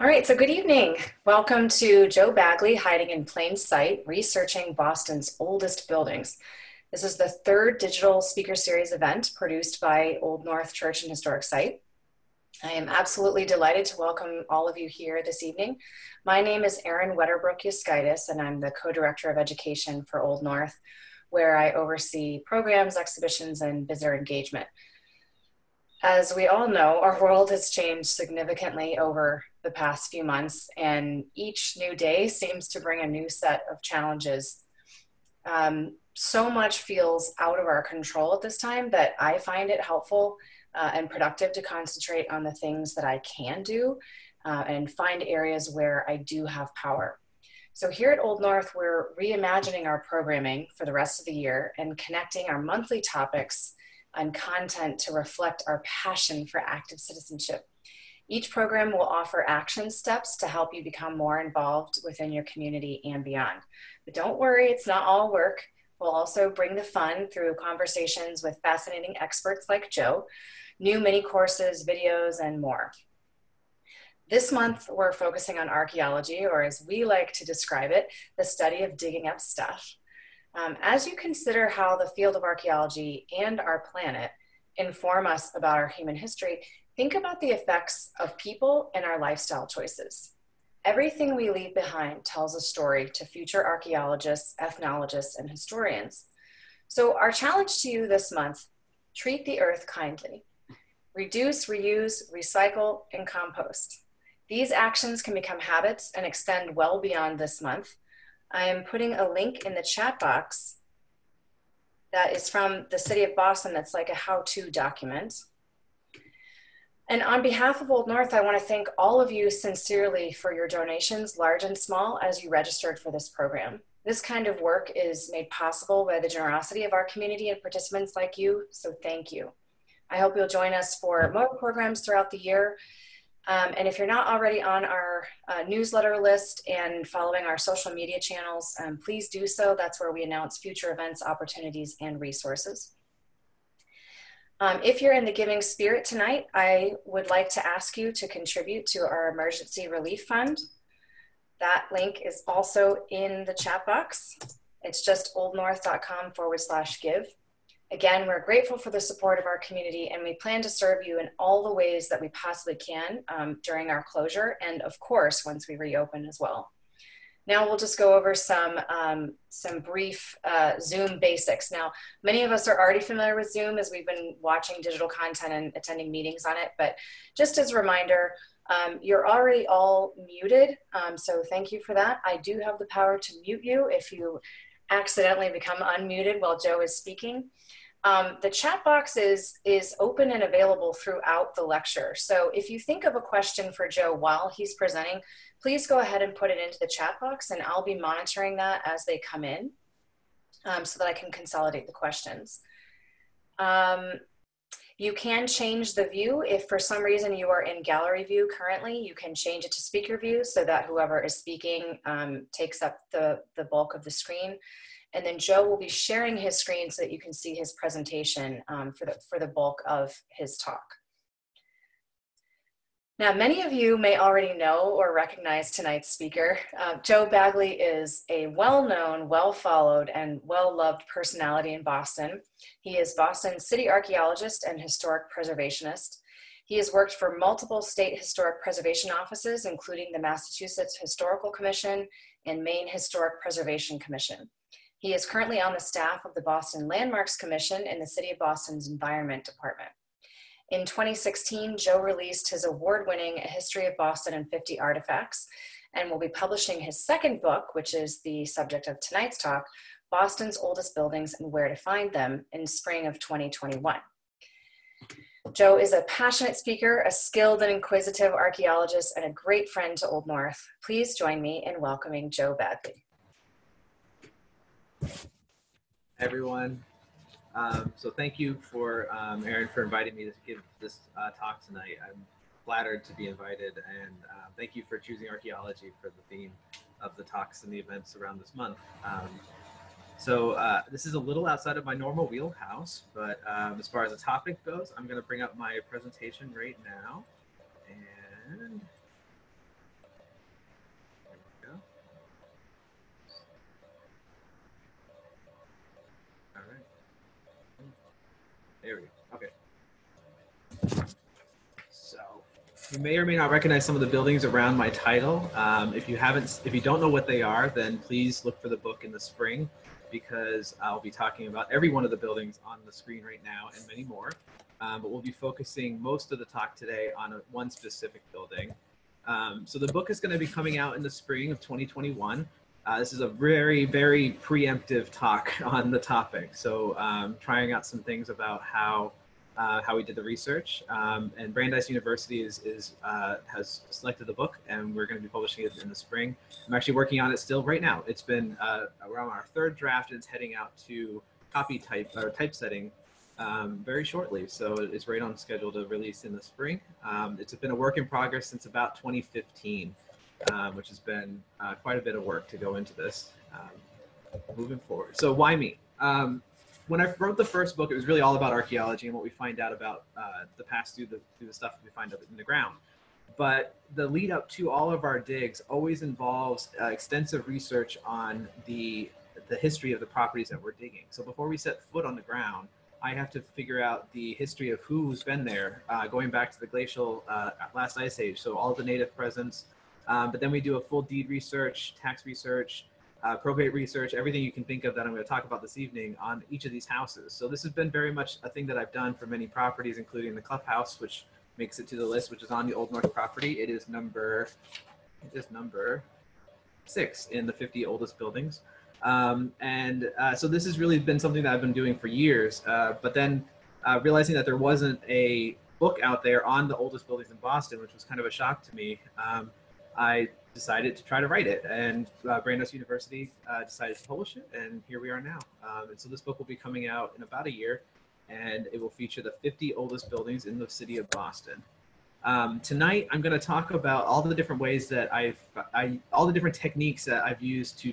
All right, so good evening. Welcome to Joe Bagley Hiding in Plain Sight, researching Boston's oldest buildings. This is the third digital speaker series event produced by Old North Church and Historic Site. I am absolutely delighted to welcome all of you here this evening. My name is Erin Wetterbrook Yaskaitis, and I'm the co-director of education for Old North, where I oversee programs, exhibitions, and visitor engagement. As we all know, our world has changed significantly over the past few months, and each new day seems to bring a new set of challenges. Um, so much feels out of our control at this time that I find it helpful uh, and productive to concentrate on the things that I can do uh, and find areas where I do have power. So, here at Old North, we're reimagining our programming for the rest of the year and connecting our monthly topics and content to reflect our passion for active citizenship. Each program will offer action steps to help you become more involved within your community and beyond. But don't worry, it's not all work. We'll also bring the fun through conversations with fascinating experts like Joe, new mini courses, videos, and more. This month, we're focusing on archaeology, or as we like to describe it, the study of digging up stuff. Um, as you consider how the field of archaeology and our planet inform us about our human history, think about the effects of people and our lifestyle choices. Everything we leave behind tells a story to future archaeologists, ethnologists, and historians. So, our challenge to you this month treat the earth kindly. Reduce, reuse, recycle, and compost. These actions can become habits and extend well beyond this month. I am putting a link in the chat box that is from the city of Boston that's like a how-to document. And on behalf of Old North, I want to thank all of you sincerely for your donations, large and small, as you registered for this program. This kind of work is made possible by the generosity of our community and participants like you, so thank you. I hope you'll join us for more programs throughout the year um, and if you're not already on our uh, newsletter list and following our social media channels, um, please do so. That's where we announce future events, opportunities, and resources. Um, if you're in the giving spirit tonight, I would like to ask you to contribute to our emergency relief fund. That link is also in the chat box. It's just oldnorth.com forward slash give. Again, we're grateful for the support of our community and we plan to serve you in all the ways that we possibly can um, during our closure and of course once we reopen as well. Now we'll just go over some, um, some brief uh, Zoom basics. Now, many of us are already familiar with Zoom as we've been watching digital content and attending meetings on it, but just as a reminder, um, you're already all muted, um, so thank you for that. I do have the power to mute you if you accidentally become unmuted while Joe is speaking. Um, the chat box is, is open and available throughout the lecture. So if you think of a question for Joe while he's presenting, please go ahead and put it into the chat box and I'll be monitoring that as they come in um, so that I can consolidate the questions. Um, you can change the view. If for some reason you are in gallery view currently, you can change it to speaker view so that whoever is speaking um, takes up the, the bulk of the screen. And then Joe will be sharing his screen so that you can see his presentation um, for, the, for the bulk of his talk. Now, many of you may already know or recognize tonight's speaker. Uh, Joe Bagley is a well-known, well-followed, and well-loved personality in Boston. He is Boston's city archaeologist and historic preservationist. He has worked for multiple state historic preservation offices, including the Massachusetts Historical Commission and Maine Historic Preservation Commission. He is currently on the staff of the Boston Landmarks Commission in the City of Boston's Environment Department. In 2016, Joe released his award-winning A History of Boston in 50 Artifacts and will be publishing his second book, which is the subject of tonight's talk, Boston's Oldest Buildings and Where to Find Them in spring of 2021. Joe is a passionate speaker, a skilled and inquisitive archaeologist, and a great friend to Old North. Please join me in welcoming Joe Bagley everyone. Um, so thank you for um, Erin for inviting me to give this uh, talk tonight. I'm flattered to be invited, and uh, thank you for choosing archaeology for the theme of the talks and the events around this month. Um, so uh, this is a little outside of my normal wheelhouse, but um, as far as the topic goes, I'm going to bring up my presentation right now, and There we go. Okay. So you may or may not recognize some of the buildings around my title. Um, if you haven't, if you don't know what they are, then please look for the book in the spring because I'll be talking about every one of the buildings on the screen right now and many more. Um, but we'll be focusing most of the talk today on a, one specific building. Um, so the book is going to be coming out in the spring of 2021. Uh, this is a very, very preemptive talk on the topic. So um, trying out some things about how uh, how we did the research. Um, and Brandeis University is, is uh, has selected the book, and we're going to be publishing it in the spring. I'm actually working on it still right now. It's been uh, around our third draft, and it's heading out to copy type or typesetting um, very shortly. So it's right on schedule to release in the spring. Um, it's been a work in progress since about 2015, um, which has been uh, quite a bit of work to go into this um, moving forward. So why me? Um, when I wrote the first book, it was really all about archaeology and what we find out about uh, the past through the, through the stuff we find up in the ground. But the lead up to all of our digs always involves uh, extensive research on the the history of the properties that we're digging. So before we set foot on the ground, I have to figure out the history of who's been there, uh, going back to the glacial uh, last ice age. So all the native presence. Um, but then we do a full deed research, tax research, uh, probate research, everything you can think of that I'm going to talk about this evening on each of these houses. So this has been very much a thing that I've done for many properties, including the clubhouse, which makes it to the list, which is on the Old North property. It is number, it is number six in the 50 oldest buildings. Um, and uh, so this has really been something that I've been doing for years. Uh, but then uh, realizing that there wasn't a book out there on the oldest buildings in Boston, which was kind of a shock to me, um, I decided to try to write it. And uh, Brandeis University uh, decided to publish it, and here we are now. Um, and so this book will be coming out in about a year, and it will feature the 50 oldest buildings in the city of Boston. Um, tonight, I'm going to talk about all the different ways that I've, I, all the different techniques that I've used to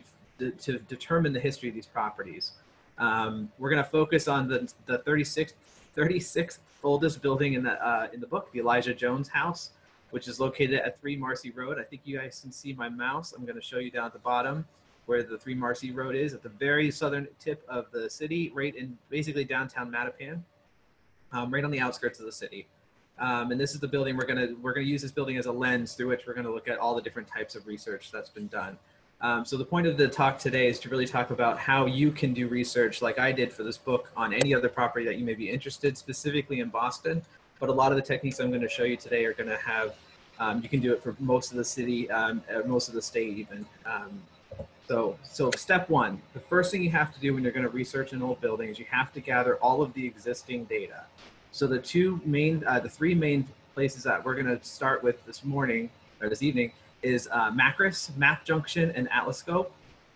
to determine the history of these properties. Um, we're going to focus on the, the 36th, 36th oldest building in the, uh, in the book, the Elijah Jones House, which is located at 3 Marcy Road. I think you guys can see my mouse. I'm going to show you down at the bottom where the 3 Marcy Road is at the very southern tip of the city, right in basically downtown Mattapan, um, right on the outskirts of the city. Um, and this is the building we're going to we're going to use this building as a lens through which we're going to look at all the different types of research that's been done. Um, so the point of the talk today is to really talk about how you can do research like I did for this book on any other property that you may be interested, specifically in Boston. But a lot of the techniques I'm going to show you today are going to have, um, you can do it for most of the city, um, most of the state even. Um, so, so step one, the first thing you have to do when you're going to research an old building is you have to gather all of the existing data. So the two main, uh, the three main places that we're going to start with this morning or this evening is uh, Macris, Map Junction, and Atlascope.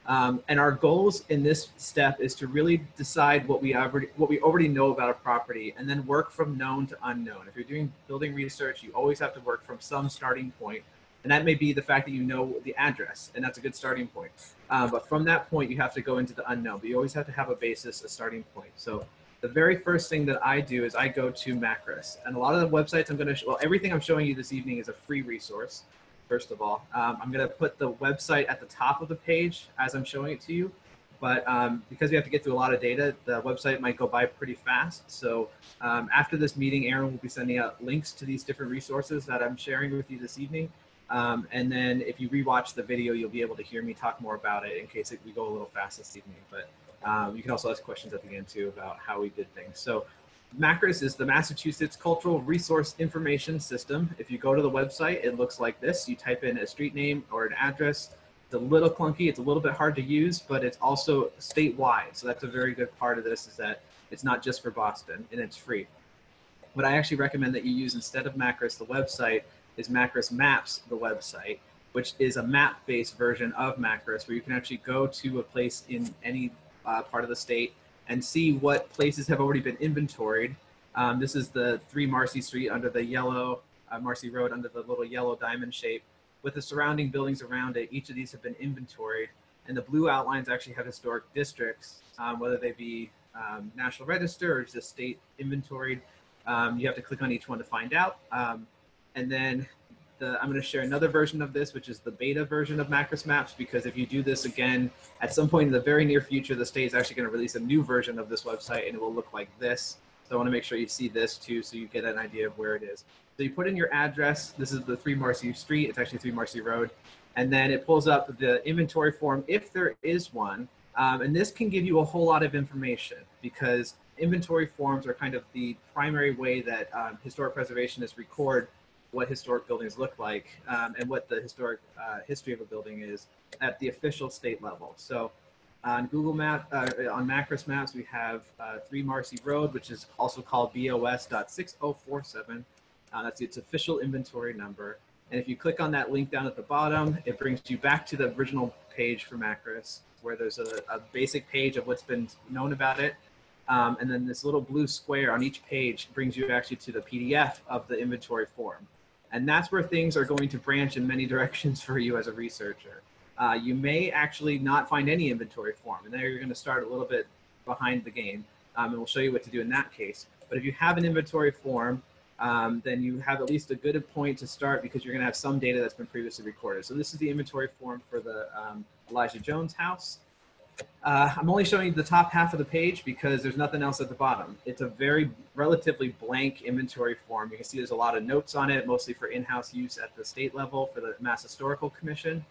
Um, and our goals in this step is to really decide what we already what we already know about a property, and then work from known to unknown. If you're doing building research, you always have to work from some starting point, and that may be the fact that you know the address, and that's a good starting point. Uh, but from that point, you have to go into the unknown. But you always have to have a basis, a starting point. So the very first thing that I do is I go to Macris, and a lot of the websites I'm going to well everything I'm showing you this evening is a free resource first of all. Um, I'm going to put the website at the top of the page as I'm showing it to you. But um, because we have to get through a lot of data, the website might go by pretty fast. So um, after this meeting, Erin will be sending out links to these different resources that I'm sharing with you this evening. Um, and then if you rewatch the video, you'll be able to hear me talk more about it in case it, we go a little fast this evening. But um, you can also ask questions at the end too about how we did things. So MACRIS is the Massachusetts Cultural Resource Information System. If you go to the website, it looks like this. You type in a street name or an address. It's a little clunky. It's a little bit hard to use, but it's also statewide. So that's a very good part of this is that it's not just for Boston and it's free. What I actually recommend that you use instead of MACRIS, the website, is MACRIS Maps, the website, which is a map-based version of MACRIS where you can actually go to a place in any uh, part of the state and see what places have already been inventoried. Um, this is the 3 Marcy Street under the yellow, uh, Marcy Road under the little yellow diamond shape with the surrounding buildings around it. Each of these have been inventoried and the blue outlines actually have historic districts, um, whether they be um, National Register or just state inventoried. Um, you have to click on each one to find out. Um, and then the, I'm going to share another version of this, which is the beta version of Macris Maps, because if you do this again, at some point in the very near future, the state is actually going to release a new version of this website and it will look like this. So I want to make sure you see this too, so you get an idea of where it is. So you put in your address. This is the 3 Marcy Street. It's actually 3 Marcy Road. And then it pulls up the inventory form if there is one. Um, and this can give you a whole lot of information because inventory forms are kind of the primary way that um, historic preservationists record what historic buildings look like um, and what the historic uh, history of a building is at the official state level. So on Google Map, uh, on Macris Maps, we have uh, 3 Marcy Road, which is also called BOS.6047. Uh, that's its official inventory number. And if you click on that link down at the bottom, it brings you back to the original page for Macris, where there's a, a basic page of what's been known about it. Um, and then this little blue square on each page brings you actually to the PDF of the inventory form. And that's where things are going to branch in many directions for you as a researcher uh, you may actually not find any inventory form. And there you're going to start a little bit behind the game. Um, and we'll show you what to do in that case. But if you have an inventory form, um, then you have at least a good point to start because you're going to have some data that's been previously recorded. So this is the inventory form for the um, Elijah Jones house. Uh, I'm only showing you the top half of the page because there's nothing else at the bottom. It's a very relatively blank inventory form. You can see there's a lot of notes on it, mostly for in-house use at the state level for the Mass Historical Commission.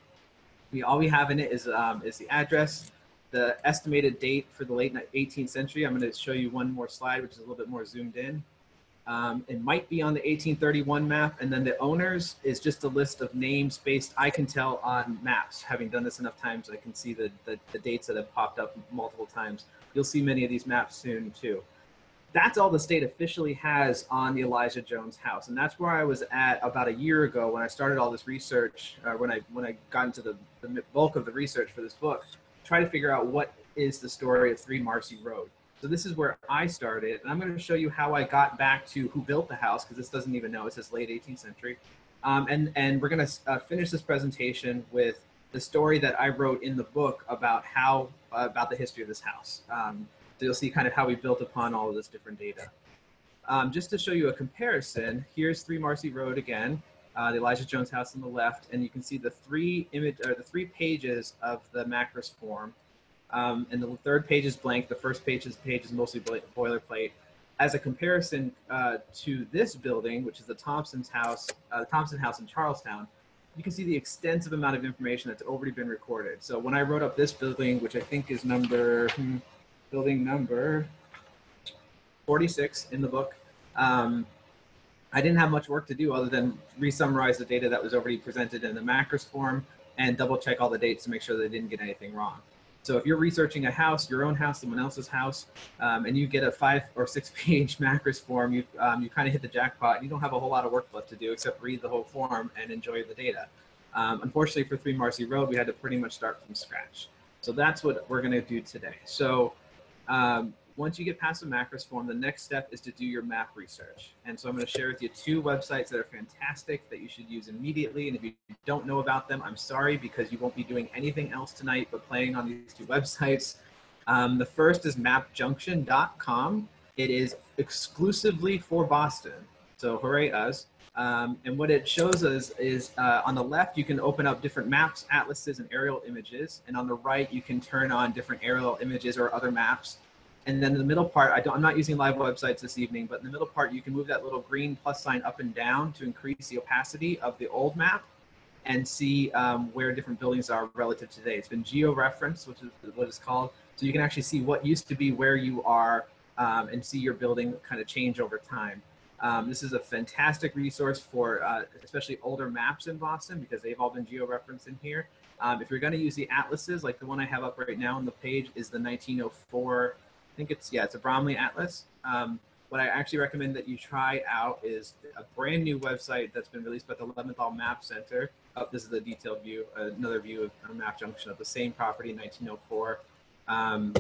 We all we have in it is um, is the address, the estimated date for the late 18th century. I'm going to show you one more slide, which is a little bit more zoomed in. Um, it might be on the 1831 map, and then the owners is just a list of names based. I can tell on maps. Having done this enough times, I can see the, the, the dates that have popped up multiple times. You'll see many of these maps soon too that's all the state officially has on the Elijah Jones house, and that's where I was at about a year ago when I started all this research. Uh, when I when I got into the, the bulk of the research for this book, try to figure out what is the story of Three Marcy Road. So this is where I started, and I'm going to show you how I got back to who built the house because this doesn't even know it says late 18th century, um, and and we're going to uh, finish this presentation with the story that I wrote in the book about how uh, about the history of this house. Um, so you'll see kind of how we built upon all of this different data. Um, just to show you a comparison, here's 3 Marcy Road again, uh, the Elijah Jones house on the left, and you can see the three image or the three pages of the MACRIS form. Um, and the third page is blank. The first page is page is mostly boilerplate. As a comparison uh, to this building, which is the Thompson's house, uh, Thompson House in Charlestown, you can see the extensive amount of information that's already been recorded. So when I wrote up this building, which I think is number hmm, building number 46 in the book. Um, I didn't have much work to do other than re-summarize the data that was already presented in the MACRIS form and double check all the dates to make sure they didn't get anything wrong. So if you're researching a house, your own house, someone else's house, um, and you get a five or six page MACRIS form, you, um, you kind of hit the jackpot. You don't have a whole lot of work left to do except read the whole form and enjoy the data. Um, unfortunately for 3 Marcy Road, we had to pretty much start from scratch. So that's what we're going to do today. So um, once you get past the MACRIS form, the next step is to do your map research. And so I'm going to share with you two websites that are fantastic that you should use immediately. And if you don't know about them, I'm sorry because you won't be doing anything else tonight but playing on these two websites. Um, the first is mapjunction.com. It is exclusively for Boston. So hooray us. Um, and what it shows us is uh, on the left, you can open up different maps, atlases, and aerial images. And on the right, you can turn on different aerial images or other maps. And then the middle part, I am not using live websites this evening, but in the middle part, you can move that little green plus sign up and down to increase the opacity of the old map and see um, where different buildings are relative to today. It's been geo-referenced, which is what it's called. So you can actually see what used to be where you are um, and see your building kind of change over time. Um, this is a fantastic resource for uh, especially older maps in Boston because they've all been geo-referenced in here. Um, if you're going to use the atlases, like the one I have up right now on the page is the 1904, I think it's, yeah, it's a Bromley Atlas. Um, what I actually recommend that you try out is a brand new website that's been released by the Leventhal Map Center. Oh, this is a detailed view, another view of a map junction of the same property, in 1904. Um,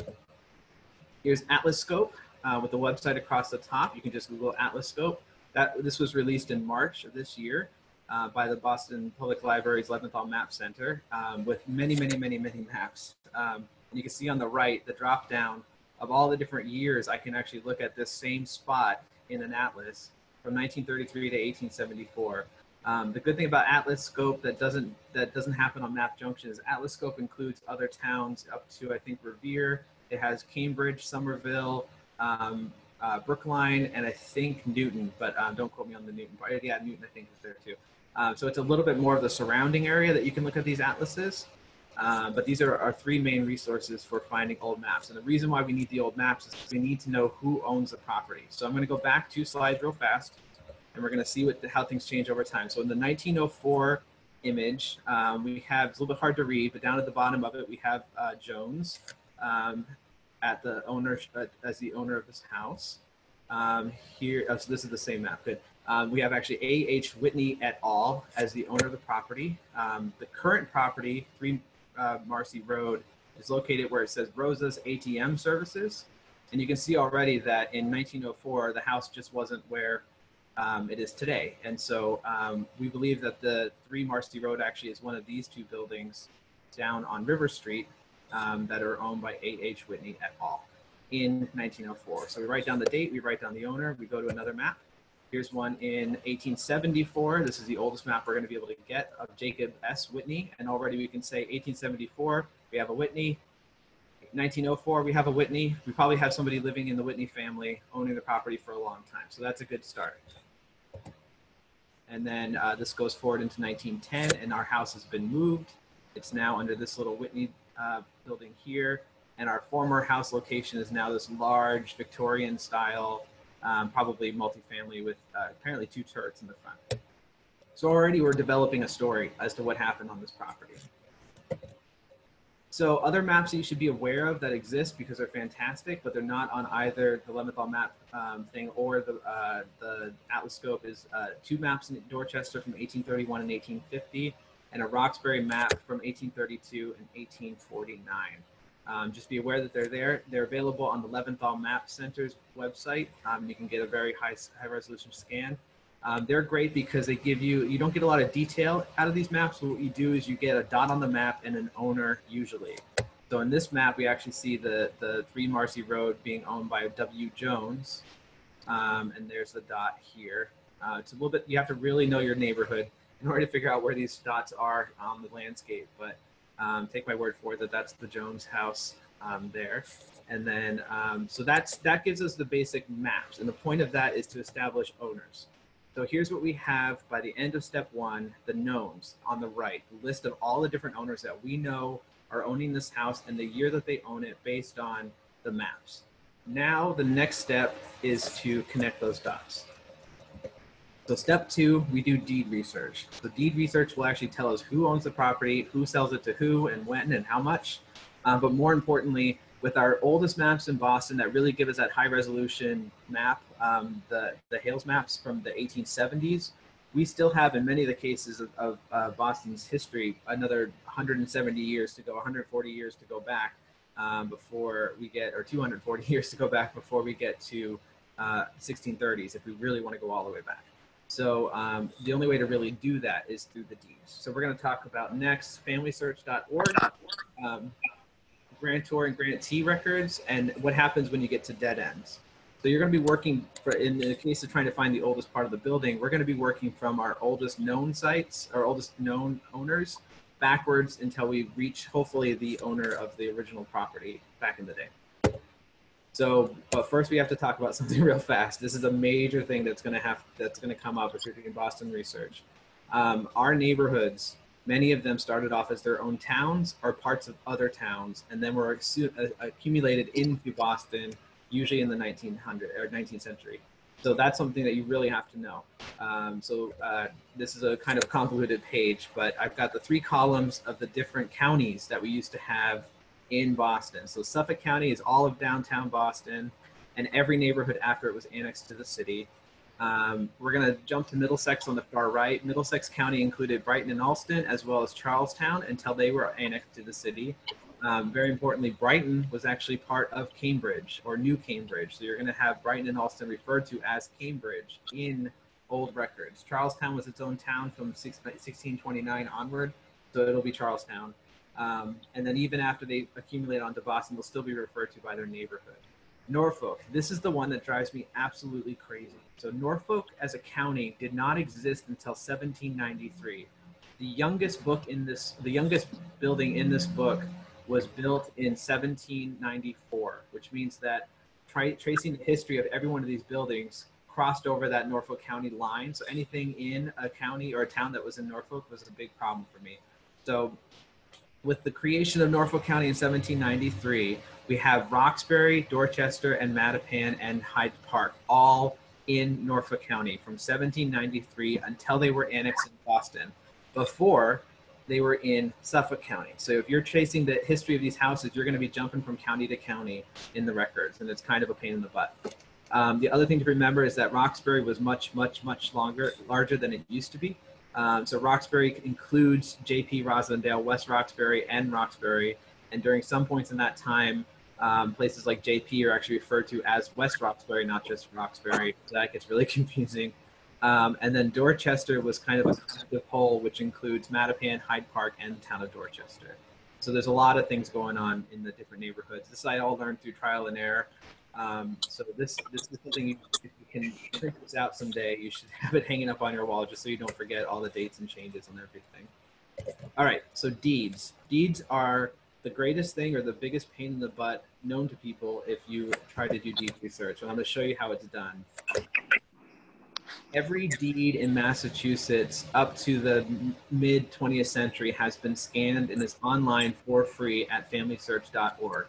here's Atlascope uh, with the website across the top. You can just Google Atlascope. That, this was released in March of this year uh, by the Boston Public Library's Leventhal Map Center um, with many, many, many, many maps. Um, you can see on the right, the drop down of all the different years, I can actually look at this same spot in an atlas from 1933 to 1874. Um, the good thing about Atlascope that doesn't that doesn't happen on Map Junction is Atlascope includes other towns up to I think Revere. It has Cambridge, Somerville, um, uh, Brookline and I think Newton, but um, don't quote me on the Newton part. Yeah, Newton I think is there too. Um, so it's a little bit more of the surrounding area that you can look at these atlases. Uh, but these are our three main resources for finding old maps. And the reason why we need the old maps is we need to know who owns the property. So I'm going to go back two slides real fast, and we're going to see what the, how things change over time. So in the 1904 image, um, we have, it's a little bit hard to read, but down at the bottom of it, we have uh, Jones um, at the owner, uh, as the owner of this house. Um, here, oh, so this is the same map, good. Um, we have actually A.H. Whitney et al. as the owner of the property. Um, the current property, 3 uh, Marcy Road, is located where it says Rosa's ATM Services. And you can see already that in 1904, the house just wasn't where um, it is today. And so um, we believe that the 3 Marcy Road actually is one of these two buildings down on River Street um, that are owned by A.H. Whitney et al. in 1904. So we write down the date, we write down the owner, we go to another map. Here's one in 1874. This is the oldest map we're going to be able to get of Jacob S. Whitney. And already we can say 1874, we have a Whitney. 1904, we have a Whitney. We probably have somebody living in the Whitney family owning the property for a long time. So that's a good start. And then uh, this goes forward into 1910, and our house has been moved. It's now under this little Whitney uh, building here. And our former house location is now this large Victorian style, um, probably multifamily with uh, apparently two turrets in the front. So already we're developing a story as to what happened on this property. So other maps that you should be aware of that exist because they're fantastic, but they're not on either the Leventhal map um, thing or the uh, the Atlascope is uh, two maps in Dorchester from 1831 and 1850, and a Roxbury map from 1832 and 1849. Um, just be aware that they're there. They're available on the Leventhal Map Center's website. Um, you can get a very high, high resolution scan. Um, they're great because they give you, you don't get a lot of detail out of these maps. What you do is you get a dot on the map and an owner usually. So in this map, we actually see the, the 3 Marcy Road being owned by W. Jones. Um, and there's the dot here. Uh, it's a little bit, you have to really know your neighborhood in order to figure out where these dots are on the landscape. But um, take my word for it that that's the Jones house um, there. And then, um, so that's, that gives us the basic maps. And the point of that is to establish owners. So here's what we have by the end of step one, the knowns on the right, the list of all the different owners that we know are owning this house and the year that they own it based on the maps. Now the next step is to connect those dots. So step two, we do deed research. So deed research will actually tell us who owns the property, who sells it to who and when and how much. Um, but more importantly, with our oldest maps in Boston that really give us that high resolution map, um, the, the Hales maps from the 1870s, we still have in many of the cases of, of uh, Boston's history another 170 years to go, 140 years to go back um, before we get, or 240 years to go back before we get to uh, 1630s if we really want to go all the way back. So um, the only way to really do that is through the deeds. So we're going to talk about next familysearch.org. Um, grantor and grantee records and what happens when you get to dead ends. So you're going to be working for, in the case of trying to find the oldest part of the building, we're going to be working from our oldest known sites, our oldest known owners, backwards until we reach hopefully the owner of the original property back in the day. So, but first we have to talk about something real fast. This is a major thing that's going to have that's going to come up if you're doing Boston research. Um, our neighborhoods Many of them started off as their own towns or parts of other towns, and then were uh, accumulated into Boston, usually in the 1900 or 19th century. So that's something that you really have to know. Um, so uh, this is a kind of convoluted page, but I've got the three columns of the different counties that we used to have in Boston. So Suffolk County is all of downtown Boston, and every neighborhood after it was annexed to the city. Um, we're going to jump to Middlesex on the far right. Middlesex County included Brighton and Allston, as well as Charlestown, until they were annexed to the city. Um, very importantly, Brighton was actually part of Cambridge or New Cambridge. So you're going to have Brighton and Allston referred to as Cambridge in old records. Charlestown was its own town from 1629 onward, so it'll be Charlestown. Um, and then even after they accumulate onto Boston, they'll still be referred to by their neighborhood. Norfolk. This is the one that drives me absolutely crazy. So Norfolk as a county did not exist until 1793. The youngest book in this, the youngest building in this book was built in 1794, which means that try, tracing the history of every one of these buildings crossed over that Norfolk County line. So anything in a county or a town that was in Norfolk was a big problem for me. So with the creation of Norfolk County in 1793, we have Roxbury, Dorchester, and Mattapan and Hyde Park all in Norfolk County from 1793 until they were annexed in Boston. Before, they were in Suffolk County. So if you're tracing the history of these houses, you're going to be jumping from county to county in the records, and it's kind of a pain in the butt. Um, the other thing to remember is that Roxbury was much, much, much longer, larger than it used to be. Um, so Roxbury includes JP Roslindale, West Roxbury, and Roxbury. And during some points in that time, um, places like JP are actually referred to as West Roxbury, not just Roxbury. So that gets really confusing. Um, and then Dorchester was kind of a collective whole, which includes Mattapan, Hyde Park, and the town of Dorchester. So there's a lot of things going on in the different neighborhoods. This I all learned through trial and error. Um, so this this is something you, if you can print this out someday, you should have it hanging up on your wall just so you don't forget all the dates and changes and everything. All right, so deeds. Deeds are the greatest thing or the biggest pain in the butt known to people if you try to do deed research. And I'm going to show you how it's done. Every deed in Massachusetts up to the mid 20th century has been scanned and is online for free at familysearch.org.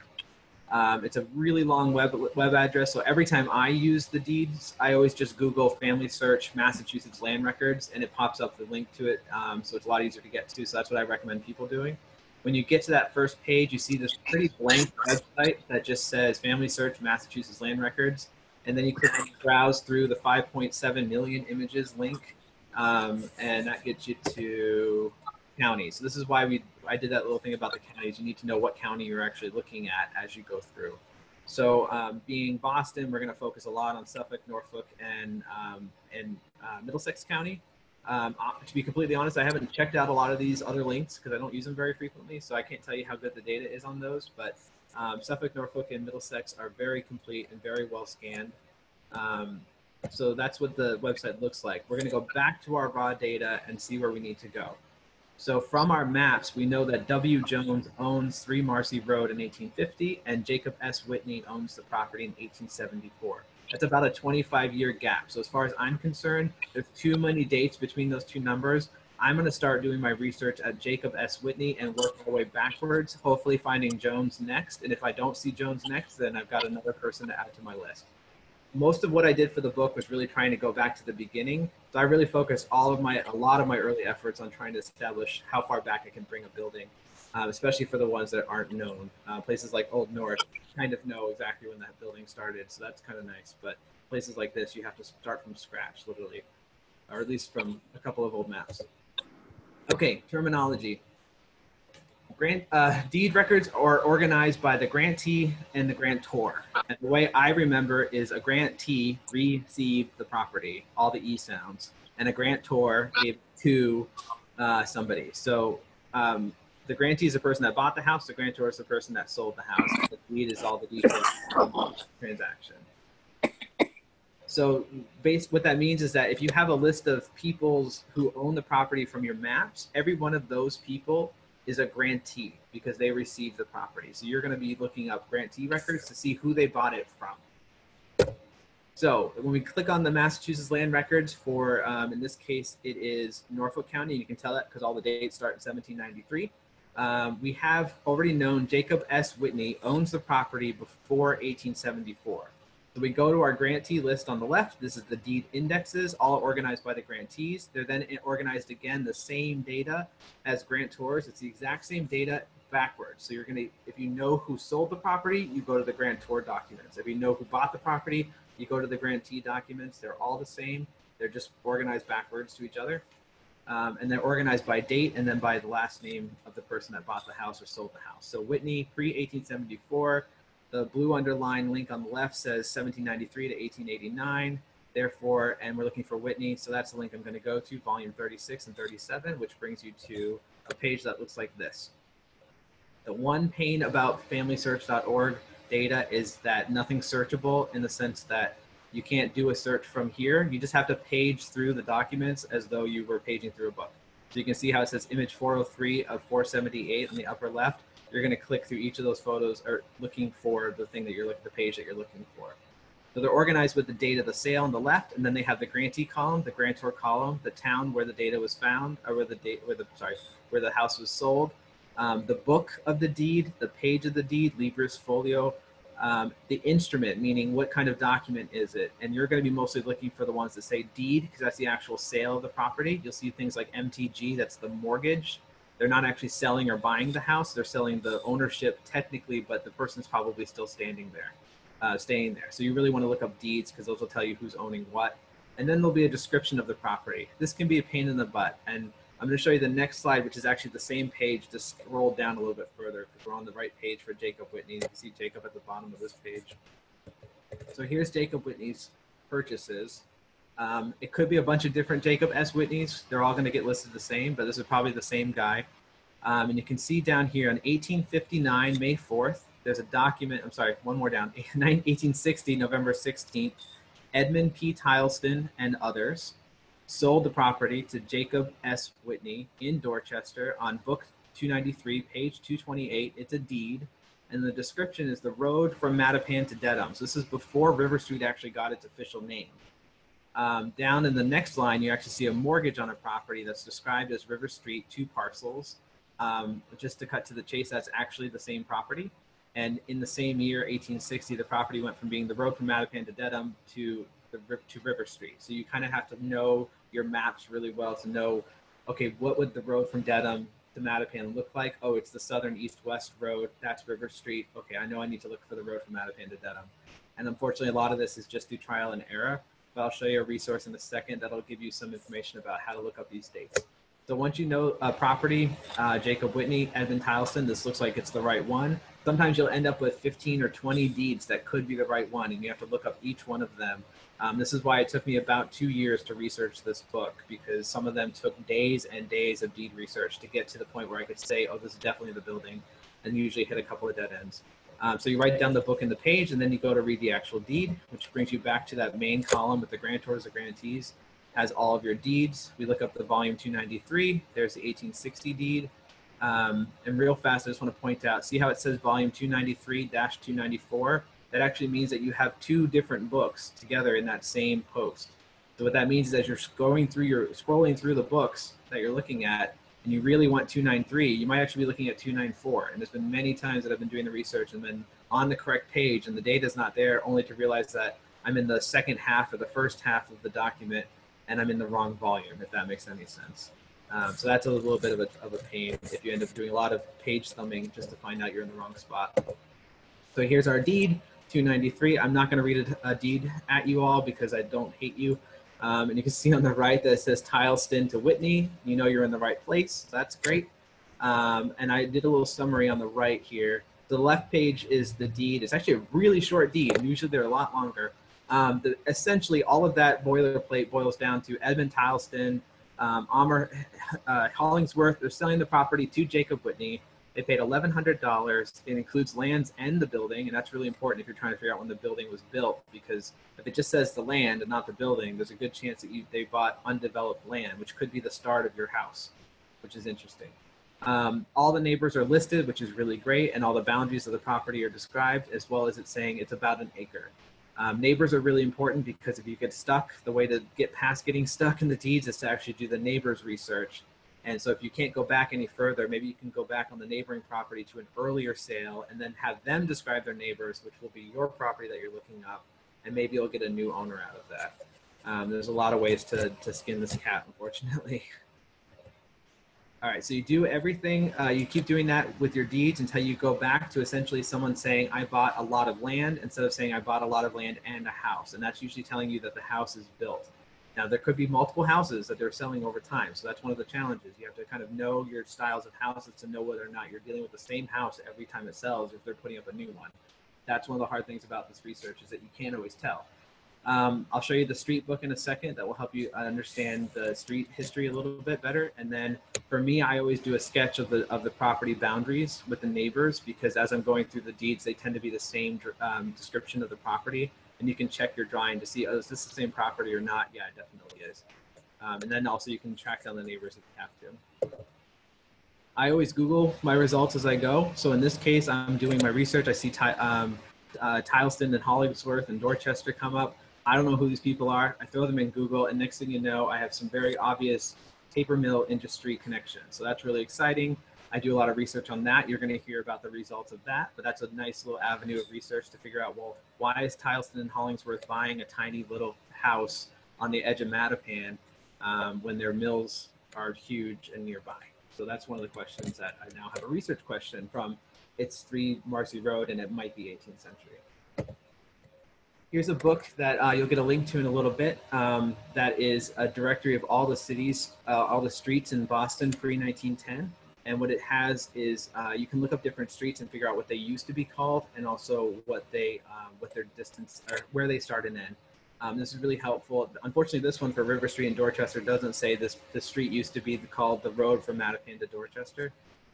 Um, it's a really long web web address, so every time I use the deeds, I always just Google Family Search Massachusetts Land Records, and it pops up the link to it. Um, so it's a lot easier to get to. So that's what I recommend people doing. When you get to that first page, you see this pretty blank website that just says Family Search Massachusetts Land Records, and then you click browse through the 5.7 million images link, um, and that gets you to counties. So this is why we I did that little thing about the counties. You need to know what county you're actually looking at as you go through. So um, being Boston, we're going to focus a lot on Suffolk, Norfolk, and um, and uh, Middlesex County. Um, uh, to be completely honest, I haven't checked out a lot of these other links because I don't use them very frequently, so I can't tell you how good the data is on those. But um, Suffolk, Norfolk, and Middlesex are very complete and very well scanned. Um, so that's what the website looks like. We're going to go back to our raw data and see where we need to go. So from our maps, we know that W. Jones owns 3 Marcy Road in 1850 and Jacob S. Whitney owns the property in 1874. That's about a 25 year gap. So as far as I'm concerned, there's too many dates between those two numbers. I'm going to start doing my research at Jacob S. Whitney and work my way backwards, hopefully finding Jones next. And if I don't see Jones next, then I've got another person to add to my list most of what I did for the book was really trying to go back to the beginning. So I really focused all of my, a lot of my early efforts on trying to establish how far back I can bring a building, um, especially for the ones that aren't known. Uh, places like Old North kind of know exactly when that building started, so that's kind of nice. But places like this, you have to start from scratch, literally, or at least from a couple of old maps. Okay, terminology. Grant uh, deed records are organized by the grantee and the grantor. And the way I remember is a grantee received the property, all the e sounds, and a grantor gave to uh, somebody. So um, the grantee is the person that bought the house. The grantor is the person that sold the house. The deed is all the details of the transaction. So, based, what that means is that if you have a list of peoples who own the property from your maps, every one of those people is a grantee because they received the property. So you're going to be looking up grantee records to see who they bought it from. So when we click on the Massachusetts land records for, um, in this case, it is Norfolk County. You can tell that because all the dates start in 1793. Um, we have already known Jacob S. Whitney owns the property before 1874. So we go to our grantee list on the left. This is the deed indexes, all organized by the grantees. They're then organized again, the same data as grantors. It's the exact same data backwards. So you're to, if you know who sold the property, you go to the grantor documents. If you know who bought the property, you go to the grantee documents. They're all the same. They're just organized backwards to each other. Um, and they're organized by date and then by the last name of the person that bought the house or sold the house. So Whitney, pre 1874, the blue underlined link on the left says 1793 to 1889. Therefore, and we're looking for Whitney, so that's the link I'm going to go to, volume 36 and 37, which brings you to a page that looks like this. The one pain about familysearch.org data is that nothing's searchable in the sense that you can't do a search from here. You just have to page through the documents as though you were paging through a book. So you can see how it says image 403 of 478 on the upper left you're going to click through each of those photos or looking for the thing that you're looking, the page that you're looking for. So they're organized with the date of the sale on the left, and then they have the grantee column, the grantor column, the town where the data was found, or where the date, where the sorry, where the house was sold, um, the book of the deed, the page of the deed, libris folio, um, the instrument, meaning what kind of document is it? And you're going to be mostly looking for the ones that say deed, because that's the actual sale of the property. You'll see things like MTG, that's the mortgage. They're not actually selling or buying the house; they're selling the ownership technically, but the person's probably still standing there uh, staying there. So you really want to look up deeds because those will tell you who's owning what. And then there'll be a description of the property. This can be a pain in the butt. And I'm going to show you the next slide, which is actually the same page, just scroll down a little bit further because we're on the right page for Jacob Whitney. You can see Jacob at the bottom of this page. So here's Jacob Whitney's purchases. Um, it could be a bunch of different Jacob S. Whitneys. They're all going to get listed the same, but this is probably the same guy. Um, and you can see down here on 1859, May 4th, there's a document, I'm sorry, one more down, 1860, November 16th, Edmund P. Tileston and others sold the property to Jacob S. Whitney in Dorchester on book 293, page 228. It's a deed. And the description is the road from Mattapan to Dedham. So this is before River Street actually got its official name. Um, down in the next line, you actually see a mortgage on a property that's described as River Street, two parcels. Um, just to cut to the chase, that's actually the same property. And in the same year, 1860, the property went from being the road from Mattapan to Dedham to the to River Street. So you kind of have to know your maps really well to know, okay, what would the road from Dedham to Mattapan look like? Oh, it's the southern east-west road. That's River Street. Okay, I know I need to look for the road from Mattapan to Dedham. And unfortunately, a lot of this is just through trial and error. But I'll show you a resource in a second that'll give you some information about how to look up these dates. So once you know a property, uh, Jacob Whitney, Edmund Tileston, this looks like it's the right one sometimes you'll end up with 15 or 20 deeds that could be the right one, and you have to look up each one of them. Um, this is why it took me about two years to research this book because some of them took days and days of deed research to get to the point where I could say, oh, this is definitely the building, and usually hit a couple of dead ends. Um, so you write down the book and the page, and then you go to read the actual deed, which brings you back to that main column with the grantors, the grantees, has all of your deeds. We look up the volume 293. There's the 1860 deed. Um, and real fast, I just want to point out, see how it says volume 293-294? That actually means that you have two different books together in that same post. So what that means is as you're scrolling through your scrolling through the books that you're looking at, and you really want 293, you might actually be looking at 294. And there's been many times that I've been doing the research and been on the correct page and the data's not there, only to realize that I'm in the second half or the first half of the document and I'm in the wrong volume, if that makes any sense. Um, so that's a little bit of a, of a pain if you end up doing a lot of page thumbing just to find out you're in the wrong spot. So here's our deed, 293. I'm not going to read a, a, deed at you all because I don't hate you. Um, and you can see on the right that it says Tileston to Whitney. You know you're in the right place. So that's great. Um, and I did a little summary on the right here. The left page is the deed. It's actually a really short deed. Usually they're a lot longer. Um, the, essentially, all of that boilerplate boils down to Edmund Tileston, um, uh, Hollingsworth, they're selling the property to Jacob Whitney. They paid $1,100. It includes lands and the building, and that's really important if you're trying to figure out when the building was built, because if it just says the land and not the building, there's a good chance that you, they bought undeveloped land, which could be the start of your house, which is interesting. Um, all the neighbors are listed, which is really great, and all the boundaries of the property are described, as well as it saying it's about an acre. Um, neighbors are really important because if you get stuck, the way to get past getting stuck in the deeds is to actually do the neighbors research. And so if you can't go back any further, maybe you can go back on the neighboring property to an earlier sale and then have them describe their neighbors, which will be your property that you're looking up. And maybe you'll get a new owner out of that. Um, there's a lot of ways to, to skin this cat, unfortunately. All right, so you do everything, uh, you keep doing that with your deeds until you go back to essentially someone saying, I bought a lot of land, instead of saying, I bought a lot of land and a house. And that's usually telling you that the house is built. Now, there could be multiple houses that they're selling over time. So that's one of the challenges. You have to kind of know your styles of houses to know whether or not you're dealing with the same house every time it sells if they're putting up a new one. That's one of the hard things about this research is that you can't always tell. Um, I'll show you the street book in a second that will help you understand the street history a little bit better. And then for me, I always do a sketch of the of the property boundaries with the neighbors because as I'm going through the deeds, they tend to be the same um, description of the property. And you can check your drawing to see, oh, is this the same property or not? Yeah, it definitely is. Um, and then also you can track down the neighbors if you have to. I always Google my results as I go. So in this case, I'm doing my research. I see um, uh, Tileston and Hollingsworth and Dorchester come up. I don't know who these people are. I throw them in Google, and next thing you know, I have some very obvious paper mill industry connections. So that's really exciting. I do a lot of research on that. You're going to hear about the results of that, but that's a nice little avenue of research to figure out, well, why is Tileston and Hollingsworth buying a tiny little house on the edge of Mattapan um, when their mills are huge and nearby? So that's one of the questions that I now have a research question from. It's 3 Marcy Road and it might be 18th century. Here's a book that uh, you'll get a link to in a little bit. Um, that is a directory of all the cities, uh, all the streets in Boston pre 1910. And what it has is uh, you can look up different streets and figure out what they used to be called, and also what they, um, what their distance or where they start and end. Um, this is really helpful. Unfortunately, this one for River Street in Dorchester doesn't say this. The street used to be called the road from Mattapan to Dorchester,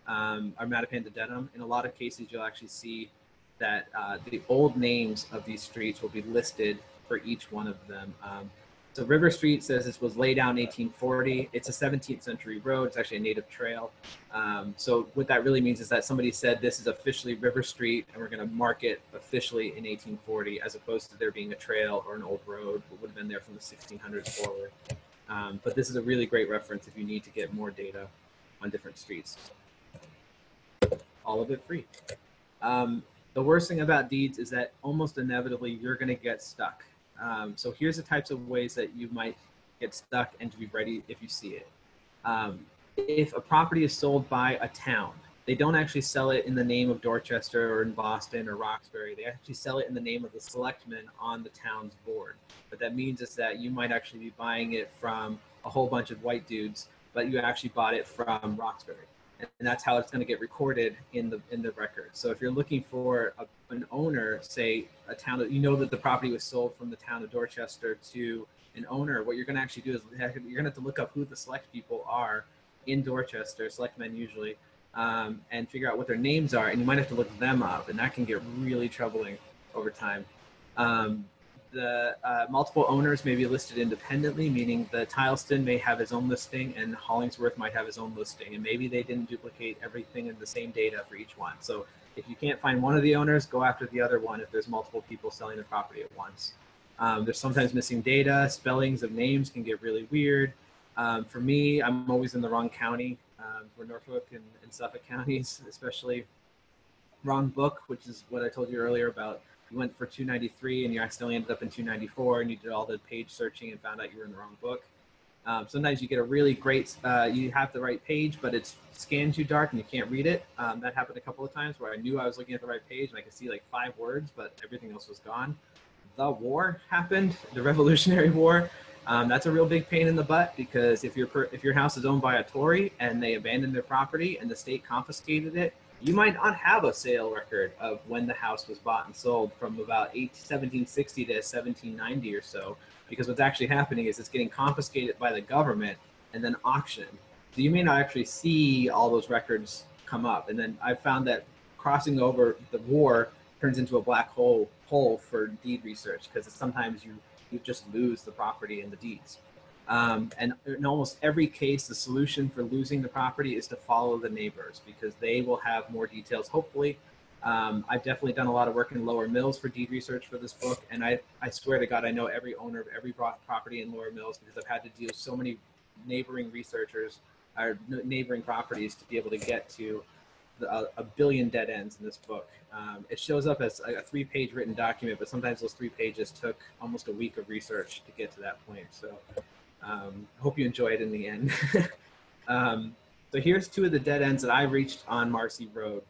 um, or Mattapan to Dedham. In a lot of cases, you'll actually see that uh, the old names of these streets will be listed for each one of them. Um, so River Street says this was laid down in 1840. It's a 17th century road. It's actually a native trail. Um, so what that really means is that somebody said this is officially River Street and we're going to mark it officially in 1840 as opposed to there being a trail or an old road that would have been there from the 1600s forward. Um, but this is a really great reference if you need to get more data on different streets. All of it free. Um, the worst thing about deeds is that almost inevitably you're going to get stuck. Um, so here's the types of ways that you might get stuck and to be ready if you see it. Um, if a property is sold by a town, they don't actually sell it in the name of Dorchester or in Boston or Roxbury. They actually sell it in the name of the selectmen on the town's board. What that means is that you might actually be buying it from a whole bunch of white dudes, but you actually bought it from Roxbury and that's how it's going to get recorded in the in the record. So if you're looking for a, an owner, say a town you know that the property was sold from the town of Dorchester to an owner, what you're going to actually do is you're going to have to look up who the select people are in Dorchester, select men usually, um, and figure out what their names are, and you might have to look them up, and that can get really troubling over time. Um, the uh, multiple owners may be listed independently, meaning the Tileston may have his own listing and Hollingsworth might have his own listing, and maybe they didn't duplicate everything in the same data for each one. So if you can't find one of the owners, go after the other one if there's multiple people selling the property at once. Um, there's sometimes missing data, spellings of names can get really weird. Um, for me, I'm always in the wrong county um, for Norfolk and, and Suffolk counties, especially wrong book, which is what I told you earlier about you went for 293 and you accidentally ended up in 294 and you did all the page searching and found out you were in the wrong book. Um, sometimes you get a really great, uh, you have the right page, but it's scanned too dark and you can't read it. Um, that happened a couple of times where I knew I was looking at the right page and I could see like five words, but everything else was gone. The war happened, the Revolutionary War. Um, that's a real big pain in the butt because if your if your house is owned by a Tory and they abandoned their property and the state confiscated it, you might not have a sale record of when the house was bought and sold from about 1760 to 1790 or so, because what's actually happening is it's getting confiscated by the government and then auctioned. So you may not actually see all those records come up. And then I found that crossing over the war turns into a black hole hole for deed research because sometimes you you just lose the property and the deeds. Um, and in almost every case, the solution for losing the property is to follow the neighbors because they will have more details, hopefully. Um, I've definitely done a lot of work in Lower Mills for deed research for this book, and I, I swear to God, I know every owner of every property in Lower Mills because I've had to deal with so many neighboring researchers or neighboring properties to be able to get to the, a, a, billion dead ends in this book. Um, it shows up as a, a three-page written document, but sometimes those three pages took almost a week of research to get to that point. So um, hope you enjoy it in the end. um, so here's two of the dead ends that I reached on Marcy Road.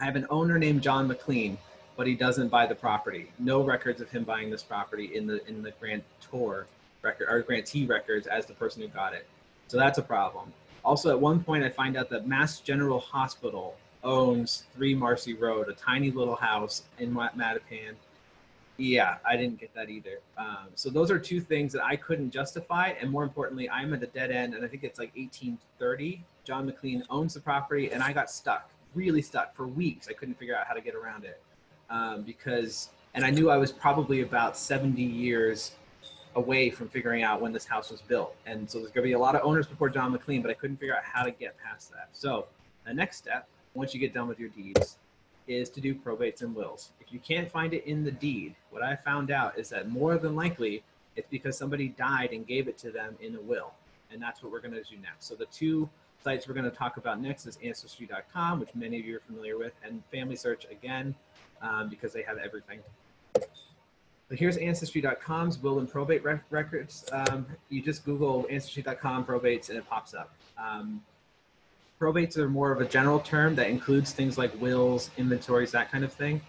I have an owner named John McLean, but he doesn't buy the property. No records of him buying this property in the in the grantor record or grantee records as the person who got it. So that's a problem. Also, at one point, I find out that Mass General Hospital owns 3 Marcy Road, a tiny little house in Mattapan yeah, I didn't get that either. Um, so those are two things that I couldn't justify, and more importantly, I'm at a dead end, and I think it's like 1830. John McLean owns the property, and I got stuck, really stuck for weeks. I couldn't figure out how to get around it um, because, and I knew I was probably about 70 years away from figuring out when this house was built. And so there's going to be a lot of owners before John McLean, but I couldn't figure out how to get past that. So the next step, once you get done with your deeds, is to do probates and wills. If you can't find it in the deed, what I found out is that more than likely it's because somebody died and gave it to them in a will. And that's what we're going to do next. So the two sites we're going to talk about next is ancestry.com, which many of you are familiar with, and Family Search again, um, because they have everything. But here's ancestry.com's will and probate rec records. Um, you just Google ancestry.com probates and it pops up. Um, probates are more of a general term that includes things like wills, inventories, that kind of thing.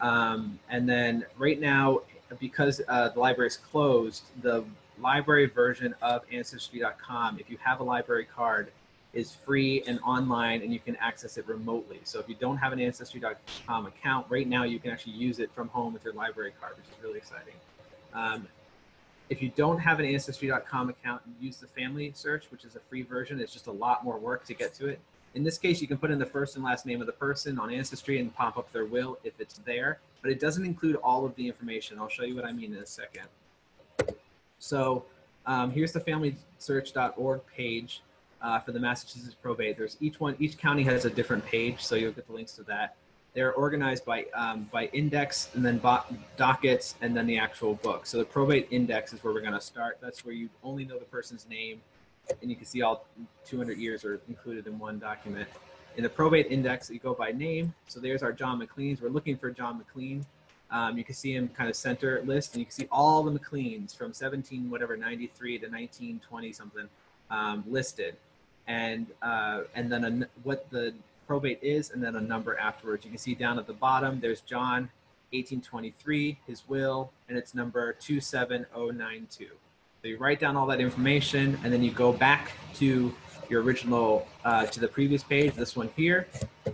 Um, and then right now, because uh, the library is closed, the library version of ancestry.com, if you have a library card, is free and online and you can access it remotely. So if you don't have an ancestry.com account, right now you can actually use it from home with your library card, which is really exciting. Um, if you don't have an ancestry.com account, use the family search, which is a free version. It's just a lot more work to get to it. In this case, you can put in the first and last name of the person on Ancestry and pop up their will if it's there, but it doesn't include all of the information. I'll show you what I mean in a second. So um, here's the familysearch.org page uh, for the Massachusetts probate. There's each one, each county has a different page, so you'll get the links to that. They're organized by um, by index and then dockets and then the actual book. So the probate index is where we're going to start. That's where you only know the person's name, and you can see all 200 years are included in one document. In the probate index, you go by name. So there's our John McLean's. We're looking for John McLean. Um, you can see him kind of center list, and you can see all the McLeans from 17 whatever 93 to 1920 something um, listed and uh, and then a, what the probate is, and then a number afterwards. You can see down at the bottom, there's John, 1823, his will, and it's number 27092. So you write down all that information, and then you go back to your original, uh, to the previous page, this one here,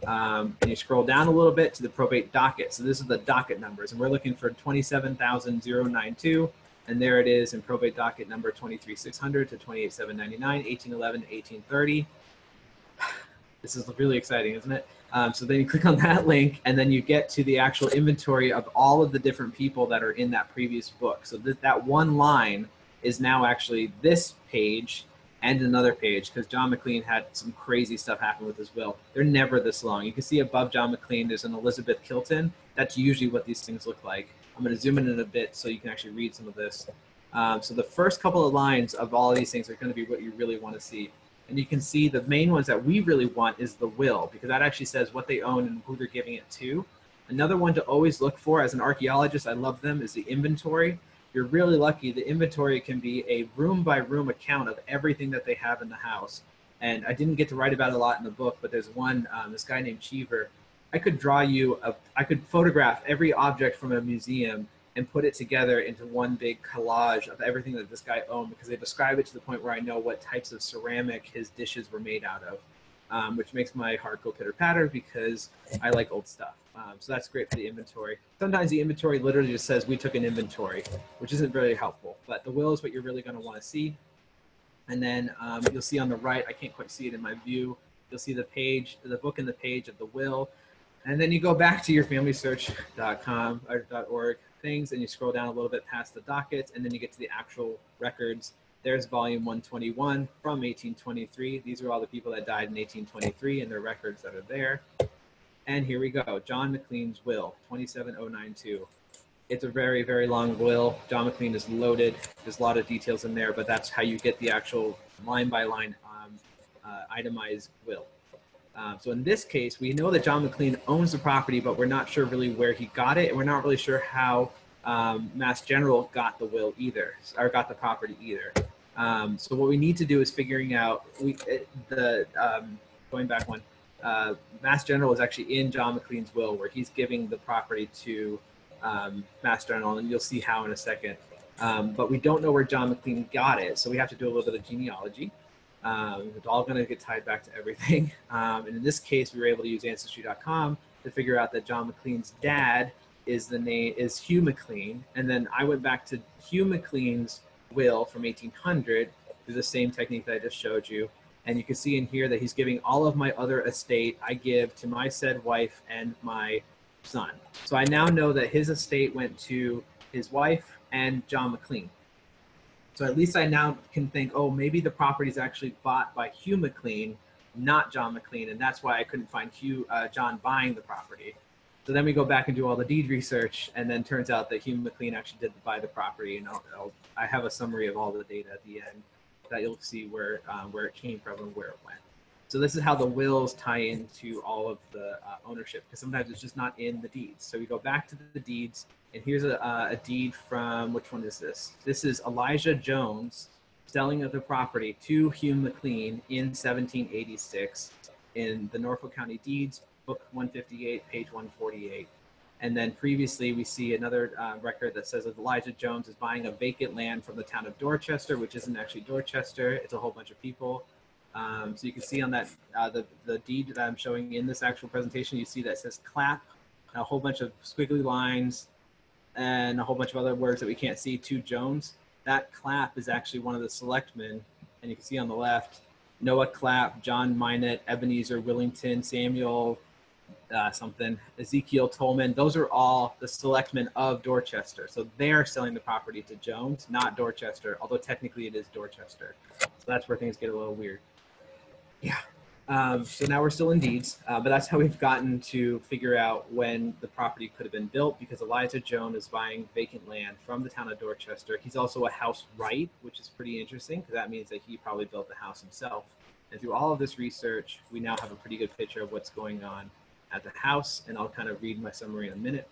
um, and you scroll down a little bit to the probate docket. So this is the docket numbers, and we're looking for 27,092. And there it is in probate docket number 23600 to 28799, 1811 to 1830. This is really exciting, isn't it? Um, so then you click on that link and then you get to the actual inventory of all of the different people that are in that previous book. So th that one line is now actually this page and another page because John McLean had some crazy stuff happen with his will. They're never this long. You can see above John McLean, there's an Elizabeth Kilton. That's usually what these things look like. I'm going to zoom in, in a bit so you can actually read some of this. Um, so the first couple of lines of all of these things are going to be what you really want to see. And you can see the main ones that we really want is the will, because that actually says what they own and who they're giving it to. Another one to always look for as an archaeologist, I love them, is the inventory. You're really lucky. The inventory can be a room by room account of everything that they have in the house. And I didn't get to write about a lot in the book, but there's one, um, this guy named Cheever I could draw you a, I could photograph every object from a museum and put it together into one big collage of everything that this guy owned because they describe it to the point where I know what types of ceramic his dishes were made out of, um, which makes my heart go pitter patter because I like old stuff. Um, so that's great for the inventory. Sometimes the inventory literally just says we took an inventory, which isn't very helpful, but the will is what you're really going to want to see. And then um, you'll see on the right, I can't quite see it in my view, you'll see the page, the book and the page of the will. And then you go back to your familysearch.com or .org things and you scroll down a little bit past the dockets and then you get to the actual records. There's volume 121 from 1823. These are all the people that died in 1823 and their records that are there. And here we go, John McLean's will, 27092. It's a very, very long will. John McLean is loaded. There's a lot of details in there, but that's how you get the actual line by line um, uh, itemized will. Um, so in this case, we know that John McLean owns the property, but we're not sure really where he got it, and we're not really sure how um, Mass General got the will either, or got the property either. Um, so what we need to do is figuring out we the um, going back one. Uh, Mass General is actually in John McLean's will, where he's giving the property to um, Mass General, and you'll see how in a second. Um, but we don't know where John McLean got it, so we have to do a little bit of genealogy. Um, it's all going to get tied back to everything. Um, and in this case, we were able to use Ancestry.com to figure out that John McLean's dad is the name is Hugh McLean. And then I went back to Hugh McLean's will from 1800 through the same technique that I just showed you. And you can see in here that he's giving all of my other estate I give to my said wife and my son. So I now know that his estate went to his wife and John McLean. So at least I now can think, oh, maybe the property is actually bought by Hugh McLean, not John McLean, and that's why I couldn't find Hugh uh, John buying the property. So then we go back and do all the deed research, and then turns out that Hugh McLean actually did buy the property. And I'll, I'll, i have a summary of all the data at the end that you'll see where um, where it came from and where it went. So this is how the wills tie into all of the uh, ownership because sometimes it's just not in the deeds. So we go back to the deeds, and here's a, uh, a deed from which one is this? This is Elijah Jones selling of the property to Hugh McLean in 1786 in the Norfolk County Deeds, book 158, page 148. And then previously, we see another uh, record that says that Elijah Jones is buying a vacant land from the town of Dorchester, which isn't actually Dorchester. It's a whole bunch of people. Um, so you can see on that, uh, the, the deed that I'm showing in this actual presentation, you see that says clap, a whole bunch of squiggly lines, and a whole bunch of other words that we can't see to Jones. That clap is actually one of the selectmen, and you can see on the left, Noah Clapp, John Minot, Ebenezer Willington, Samuel uh, something, Ezekiel Tolman. Those are all the selectmen of Dorchester. So they're selling the property to Jones, not Dorchester, although technically it is Dorchester. So that's where things get a little weird. Yeah. Um, so now we're still in deeds, uh, but that's how we've gotten to figure out when the property could have been built because Elijah Jones is buying vacant land from the town of Dorchester. He's also a house right, which is pretty interesting because that means that he probably built the house himself. And through all of this research, we now have a pretty good picture of what's going on at the house, and I'll kind of read my summary in a minute.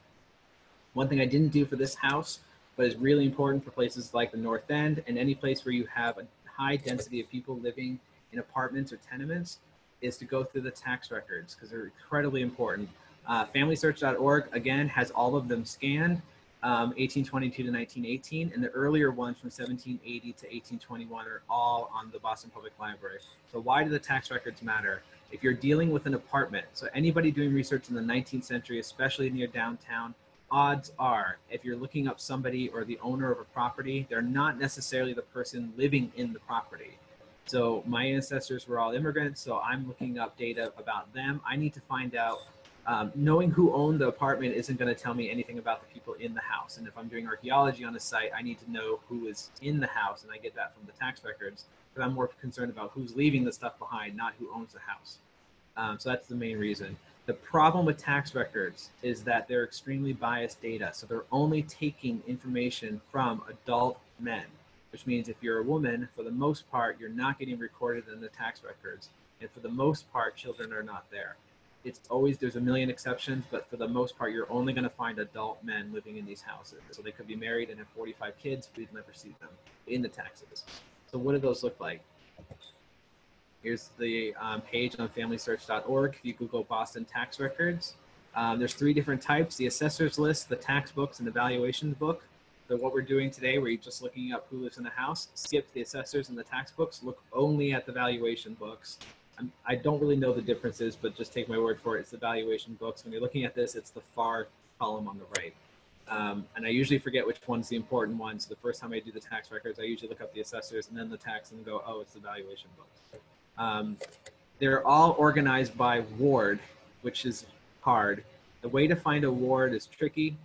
One thing I didn't do for this house, but is really important for places like the North End and any place where you have a high density of people living in apartments or tenements is to go through the tax records because they're incredibly important. Uh, FamilySearch.org, again, has all of them scanned, um, 1822 to 1918, and the earlier ones from 1780 to 1821 are all on the Boston Public Library. So why do the tax records matter? If you're dealing with an apartment, so anybody doing research in the 19th century, especially near downtown, odds are if you're looking up somebody or the owner of a property, they're not necessarily the person living in the property. So my ancestors were all immigrants, so I'm looking up data about them. I need to find out. Um, knowing who owned the apartment isn't going to tell me anything about the people in the house. And if I'm doing archaeology on a site, I need to know who is in the house, and I get that from the tax records. But I'm more concerned about who's leaving the stuff behind, not who owns the house. Um, so that's the main reason. The problem with tax records is that they're extremely biased data. So they're only taking information from adult men which means if you're a woman, for the most part, you're not getting recorded in the tax records. And for the most part, children are not there. It's always, there's a million exceptions, but for the most part, you're only going to find adult men living in these houses. So they could be married and have 45 kids, we'd never see them in the taxes. So what do those look like? Here's the um, page on familysearch.org. If you Google Boston tax records, um, there's three different types, the assessor's list, the tax books, and the valuations book. So what we're doing today, where you're just looking up who lives in the house, skip the assessors and the tax books, look only at the valuation books. I'm, I do not really know the differences, but just take my word for it. It's the valuation books. When you're looking at this, it's the far column on the right. Um, and I usually forget which one's the important one. So the first time I do the tax records, I usually look up the assessors and then the tax and go, oh, it's the valuation book. Um, they're all organized by ward, which is hard. The way to find a ward is tricky.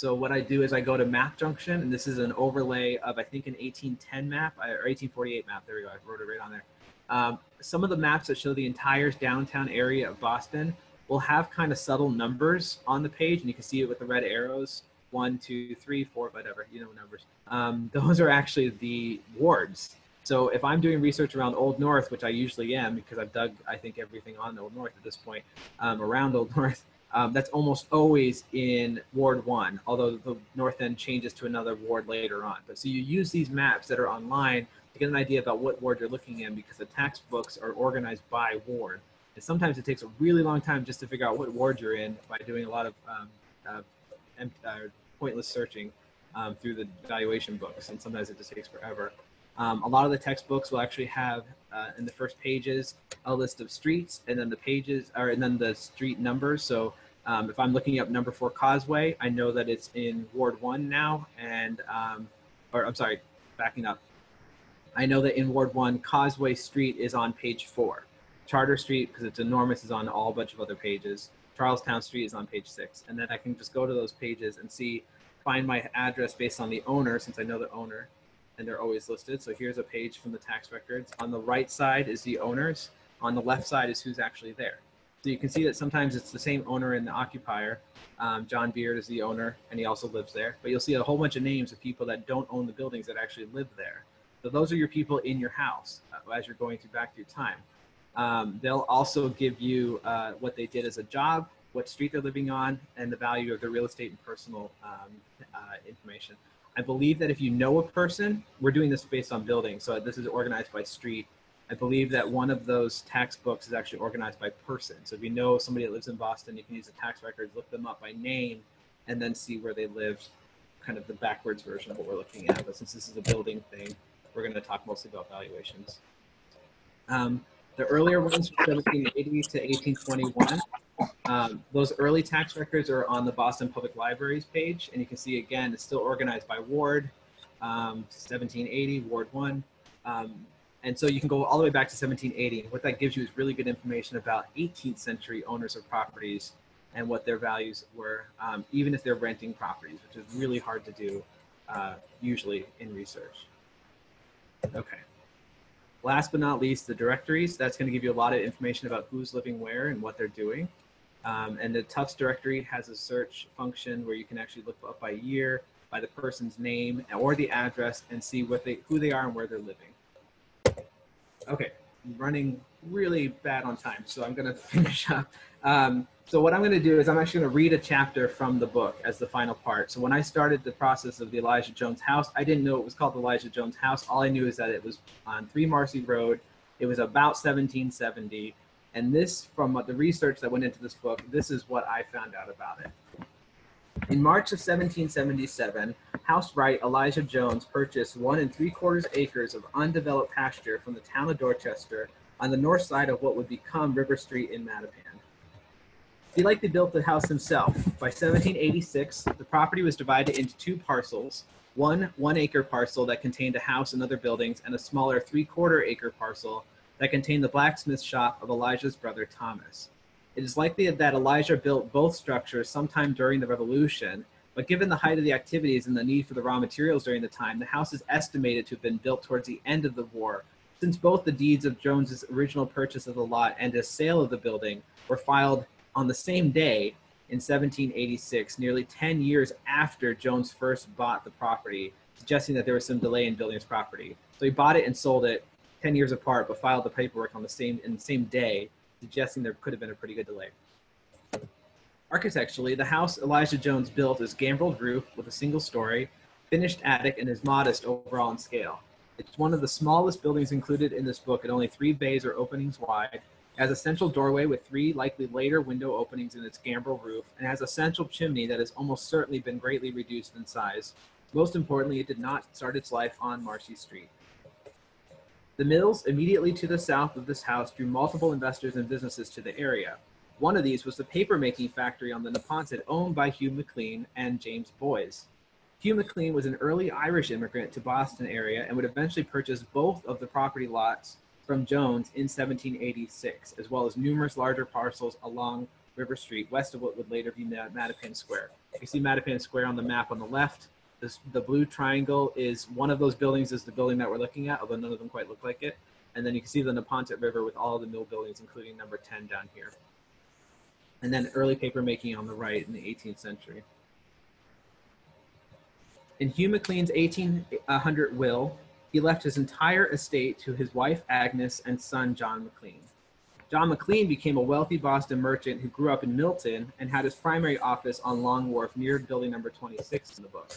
So what I do is I go to Map Junction, and this is an overlay of I think an 1810 map or 1848 map. There we go. I wrote it right on there. Um, some of the maps that show the entire downtown area of Boston will have kind of subtle numbers on the page, and you can see it with the red arrows. One, two, three, four, whatever, you know, numbers. Um, those are actually the wards. So if I'm doing research around Old North, which I usually am because I've dug, I think, everything on Old North at this point, um, around Old North, um, that's almost always in Ward 1, although the North End changes to another ward later on. But so you use these maps that are online to get an idea about what ward you're looking in because the tax books are organized by ward. And sometimes it takes a really long time just to figure out what ward you're in by doing a lot of um, uh, uh, pointless searching um, through the valuation books. And sometimes it just takes forever. Um, a lot of the textbooks will actually have uh, in the first pages a list of streets and then the pages or and then the street numbers. So um, if I'm looking up number four Causeway, I know that it's in Ward one now, and um, or I'm sorry, backing up. I know that in Ward one, Causeway Street is on page four. Charter Street, because it's enormous, is on all bunch of other pages. Charlestown Street is on page six, and then I can just go to those pages and see, find my address based on the owner, since I know the owner, and they're always listed. So here's a page from the tax records. On the right side is the owners. On the left side is who's actually there. So you can see that sometimes it's the same owner and the occupier. Um, John Beard is the owner, and he also lives there. But you'll see a whole bunch of names of people that don't own the buildings that actually live there. So those are your people in your house uh, as you're going through back through time. Um, they'll also give you uh, what they did as a job, what street they're living on, and the value of their real estate and personal um, uh, information. I believe that if you know a person, we're doing this based on buildings. So this is organized by street. I believe that one of those tax books is actually organized by person. So if you know somebody that lives in Boston, you can use the tax records, look them up by name, and then see where they lived, kind of the backwards version of what we're looking at. But since this is a building thing, we're going to talk mostly about valuations. Um, the earlier ones from 1780 to 1821, um, those early tax records are on the Boston Public Libraries page, and you can see again, it's still organized by ward, um, 1780, Ward 1. Um, and so you can go all the way back to 1780. What that gives you is really good information about 18th century owners of properties and what their values were, um, even if they're renting properties, which is really hard to do uh, usually in research. Okay. Last but not least, the directories. That's going to give you a lot of information about who's living where and what they're doing. Um, and the Tufts directory has a search function where you can actually look up by year, by the person's name or the address and see what they, who they are and where they're living. Okay, I'm running really bad on time, so I'm going to finish up. Um, so what I'm going to do is I'm actually to read a chapter from the book as the final part. So when I started the process of the Elijah Jones house, I didn't know it was called the Elijah Jones house. All I knew is that it was on 3 Marcy Road. It was about 1770. And this, from the research that went into this book, this is what I found out about it. In March of 1777, House Wright Elijah Jones purchased one and three quarters acres of undeveloped pasture from the town of Dorchester on the north side of what would become River Street in Mattapan. He likely built the house himself. By 1786, the property was divided into two parcels one one acre parcel that contained a house and other buildings, and a smaller three quarter acre parcel that contained the blacksmith shop of Elijah's brother Thomas. It is likely that Elijah built both structures sometime during the Revolution, but given the height of the activities and the need for the raw materials during the time, the house is estimated to have been built towards the end of the war, since both the deeds of Jones's original purchase of the lot and his sale of the building were filed on the same day in 1786, nearly 10 years after Jones first bought the property, suggesting that there was some delay in building his property. So he bought it and sold it 10 years apart, but filed the paperwork on the same in the same day, suggesting there could have been a pretty good delay. Architecturally, the house Elijah Jones built is gambreled roof with a single story, finished attic, and is modest overall in scale. It's one of the smallest buildings included in this book at only three bays or openings wide, has a central doorway with three likely later window openings in its gambrel roof, and has a central chimney that has almost certainly been greatly reduced in size. Most importantly, it did not start its life on Marcy Street. The mills immediately to the south of this house drew multiple investors and businesses to the area. One of these was the paper-making factory on the Neponset owned by Hugh McLean and James Boys. Hugh McLean was an early Irish immigrant to Boston area and would eventually purchase both of the property lots from Jones in 1786, as well as numerous larger parcels along River Street, west of what would later be Mattapan Square. You see Mattapan Square on the map on the left. This, the blue triangle is one of those buildings is the building that we're looking at, although none of them quite look like it. And then you can see the Neponset River with all the mill buildings, including number 10 down here. And then early papermaking on the right in the 18th century. In Hugh McLean's 1800 will, he left his entire estate to his wife Agnes and son John McLean. John McLean became a wealthy Boston merchant who grew up in Milton and had his primary office on Long Wharf near building number 26 in the book.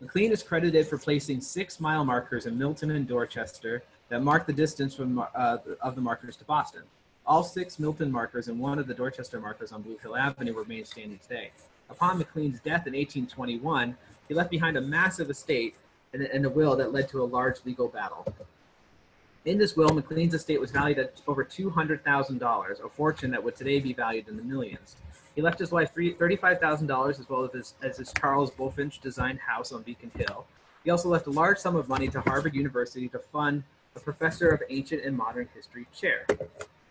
McLean is credited for placing six mile markers in Milton and Dorchester that mark the distance from, uh, of the markers to Boston. All six Milton markers and one of the Dorchester markers on Blue Hill Avenue remain standing today. Upon McLean's death in 1821, he left behind a massive estate and, and a will that led to a large legal battle. In this will, McLean's estate was valued at over $200,000, a fortune that would today be valued in the millions. He left his wife $35,000 as well as his, as his Charles Bulfinch designed house on Beacon Hill. He also left a large sum of money to Harvard University to fund a professor of ancient and modern history chair.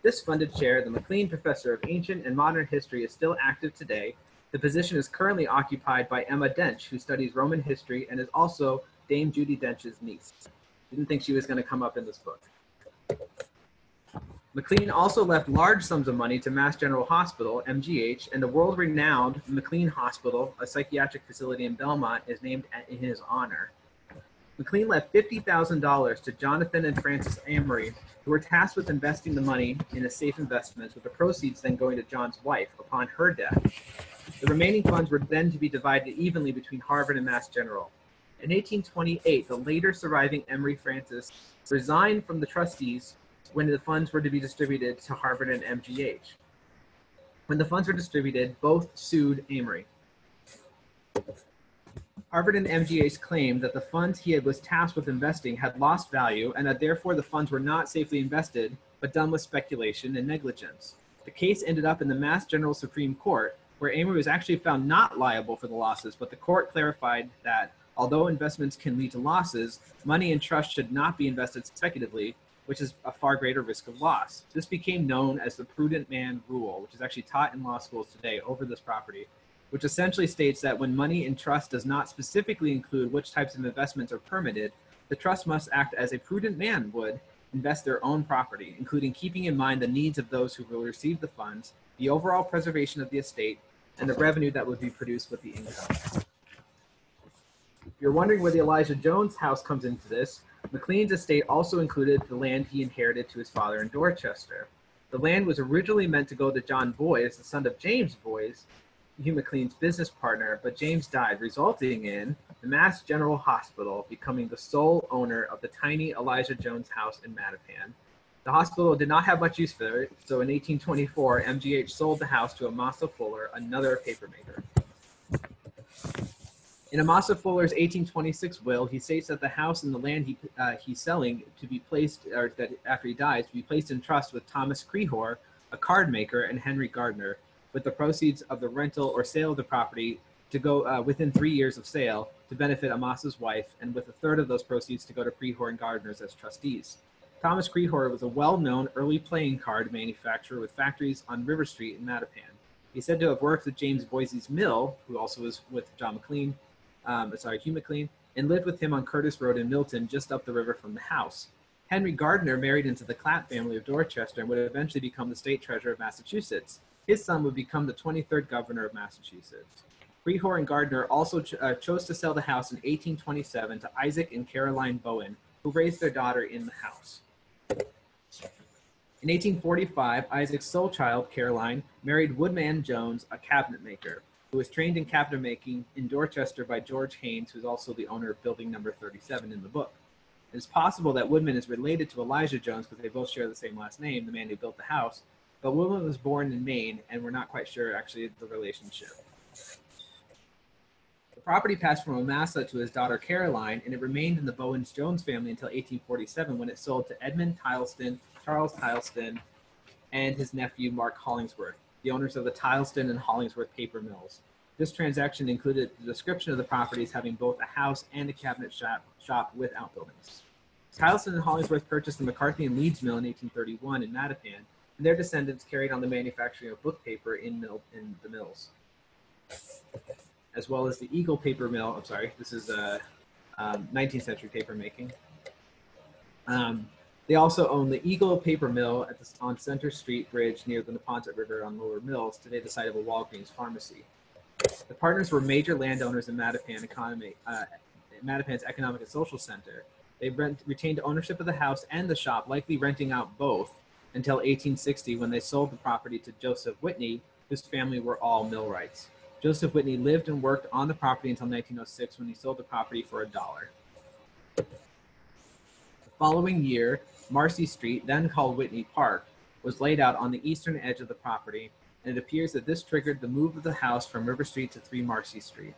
This funded chair, the McLean Professor of Ancient and Modern History, is still active today The position is currently occupied by Emma Dench, who studies Roman history and is also Dame Judi Dench's niece. Didn't think she was going to come up in this book. McLean also left large sums of money to Mass General Hospital, MGH, and the world renowned McLean Hospital, a psychiatric facility in Belmont, is named in his honor. McLean left $50,000 to Jonathan and Frances Amory, who were tasked with investing the money in a safe investment, with the proceeds then going to John's wife upon her death. The remaining funds were then to be divided evenly between Harvard and Mass General. In 1828, the later surviving Amory Francis resigned from the trustees when the funds were to be distributed to Harvard and MGH. When the funds were distributed, both sued Amory. Harvard and MGH claimed that the funds he had was tasked with investing had lost value and that therefore the funds were not safely invested, but done with speculation and negligence. The case ended up in the Mass General Supreme Court, where Amory was actually found not liable for the losses, but the court clarified that although investments can lead to losses, money in trust should not be invested speculatively, which is a far greater risk of loss. This became known as the prudent man rule, which is actually taught in law schools today over this property, which essentially states that when money in trust does not specifically include which types of investments are permitted, the trust must act as a prudent man would invest their own property, including keeping in mind the needs of those who will receive the funds, the overall preservation of the estate, and the revenue that would be produced with the income. If you're wondering where the Elijah Jones house comes into this, McLean's estate also included the land he inherited to his father in Dorchester. The land was originally meant to go to John Boys, the son of James Boys, Hugh McLean's business partner, but James died, resulting in the Mass General Hospital becoming the sole owner of the tiny Elijah Jones house in Mattapan. The hospital did not have much use for it, so in 1824, MGH sold the house to Amasa Fuller, another papermaker. In Amasa Fuller's 1826 will, he states that the house and the land he, uh, he's selling to be placed, or that after he dies, to be placed in trust with Thomas Crehore, a card maker, and Henry Gardner, with the proceeds of the rental or sale of the property to go uh, within three years of sale to benefit Amasa's wife, and with a third of those proceeds to go to Crehore and Gardners as trustees. Thomas Crehore was a well-known early playing card manufacturer with factories on River Street in Mattapan. He's said to have worked with James Boise's mill, who also was with John McLean, um, sorry, Hugh McLean, and lived with him on Curtis Road in Milton, just up the river from the house. Henry Gardner married into the Clapp family of Dorchester and would eventually become the state treasurer of Massachusetts. His son would become the 23rd governor of Massachusetts. Crehore and Gardner also ch- uh, chose to sell the house in 1827 to Isaac and Caroline Bowen, who raised their daughter in the house. In 1845, Isaac's sole child, Caroline, married Woodman Jones, a cabinet maker, who was trained in cabinet making in Dorchester by George Haynes, who's also the owner of building number 37 in the book. It is possible that Woodman is related to Elijah Jones because they both share the same last name, the man who built the house, but Woodman was born in Maine, and we're not quite sure actually the relationship. The property passed from Amasa to his daughter Caroline, and it remained in the Bowens Jones family until 1847 when it sold to Edmund Tileston, Charles Tileston, and his nephew Mark Hollingsworth, the owners of the Tileston and Hollingsworth paper mills. This transaction included the description of the properties having both a house and a cabinet shop, shop with outbuildings. Tileston and Hollingsworth purchased the McCarthy and Leeds mill in 1831 in Mattapan, and their descendants carried on the manufacturing of book paper in, mill, in the mills, as well as the Eagle paper mill. I'm sorry, this is a um, 19th century paper making. Um, they also own the Eagle Paper Mill at the, on Center Street Bridge near the Neponset River on Lower Mills, today the site of a Walgreens pharmacy. The partners were major landowners in Mattapan economy, uh, Mattapan's Economic and Social Center. They rent, retained ownership of the house and the shop, likely renting out both until 1860 when they sold the property to Joseph Whitney, whose family were all millwrights. Joseph Whitney lived and worked on the property until 1906 when he sold the property for a dollar. The following year, Marcy Street, then called Whitney Park, was laid out on the eastern edge of the property, and it appears that this triggered the move of the house from River Street to 3 Marcy Street.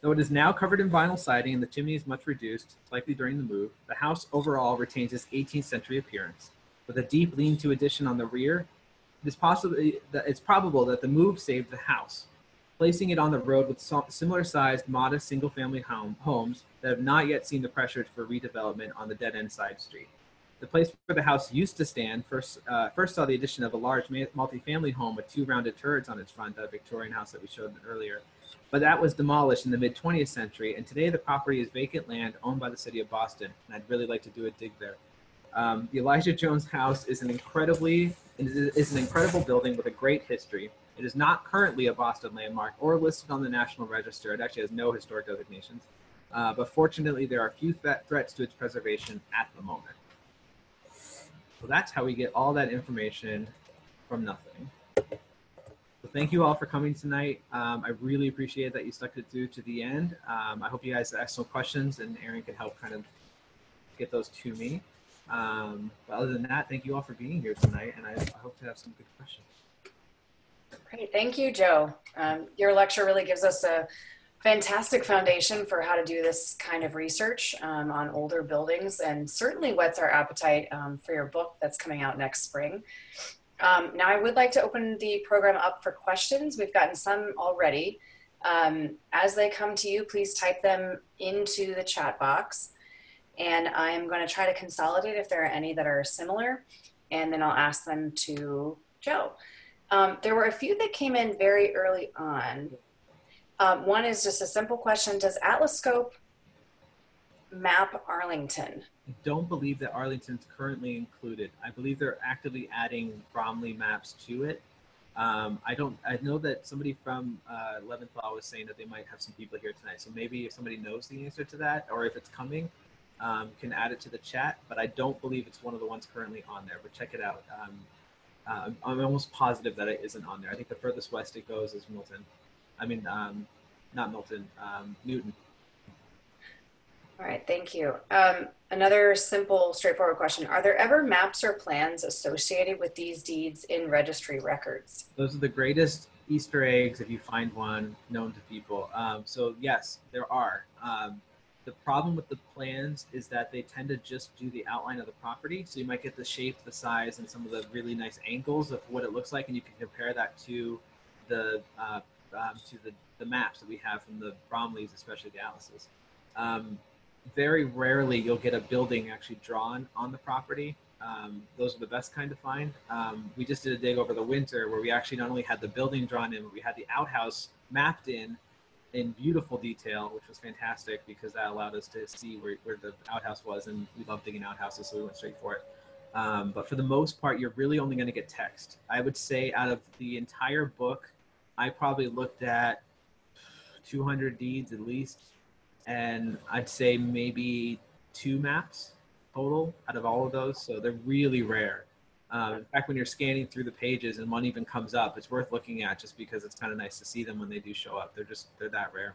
Though it is now covered in vinyl siding and the chimney is much reduced, likely during the move, the house overall retains its 18th century appearance. With a deep lean-to addition on the rear, it is possibly that it's probable that the move saved the house, placing it on the road with similar sized, modest single-family home, homes that have not yet seen the pressure for redevelopment on the dead-end side street. The place where the house used to stand first, uh, first saw the addition of a large multi-family home with two rounded turrets on its front, a Victorian house that we showed earlier. But that was demolished in the mid 20th century, and today the property is vacant land owned by the city of Boston. And I'd really like to do a dig there. Um, the Elijah Jones House is an incredibly is an incredible building with a great history. It is not currently a Boston landmark or listed on the National Register. It actually has no historic designations. Uh, but fortunately, there are few th- threats to its preservation at the moment. So that's how we get all that information from nothing. So thank you all for coming tonight. Um, I really appreciate that you stuck it through to the end. Um, I hope you guys asked some questions and Erin can help kind of get those to me. Um, but other than that, thank you all for being here tonight, and I, I hope to have some good questions. Great, thank you, Joe. Um, your lecture really gives us a fantastic foundation for how to do this kind of research um, on older buildings and certainly whets our appetite um, for your book that's coming out next spring. Um, now I would like to open the program up for questions. We've gotten some already. Um, as they come to you, please type them into the chat box. And I'm going to try to consolidate if there are any that are similar, and then I'll ask them to Joe. Um, there were a few that came in very early on. Um, one is just a simple question Does Atlascope map Arlington? I don't believe that Arlington's currently included. I believe they're actively adding Bromley maps to it. Um, I don't. I know that somebody from uh, Leventhal was saying that they might have some people here tonight. So maybe if somebody knows the answer to that, or if it's coming, um, can add it to the chat. But I don't believe it's one of the ones currently on there. But check it out. Um, uh, I'm almost positive that it isn't on there. I think the furthest west it goes is Milton. I mean, um, not Milton, um, Newton. All right, thank you. Um, another simple, straightforward question. Are there ever maps or plans associated with these deeds in registry records? Those are the greatest Easter eggs, if you find one, known to people. Um, so yes, there are. The problem with the plans is that they tend to just do the outline of the property. So you might get the shape, the size, and some of the really nice angles of what it looks like, and you can compare that to the uh, um, to the, the maps that we have from the Bromleys, especially the Atlases. Um, very rarely you'll get a building actually drawn on the property. Um, those are the best kind to find. Um, we just did a dig over the winter where we actually not only had the building drawn in, but we had the outhouse mapped in in beautiful detail, which was fantastic because that allowed us to see where, where the outhouse was. And we love digging outhouses, so we went straight for it. Um, but for the most part, you're really only going to get text. I would say out of the entire book, I probably looked at 200 deeds at least and I'd say maybe two maps total out of all of those. So they're really rare. Um, in fact, when you're scanning through the pages and one even comes up, it's worth looking at just because it's kind of nice to see them when they do show up. They're just they're that rare.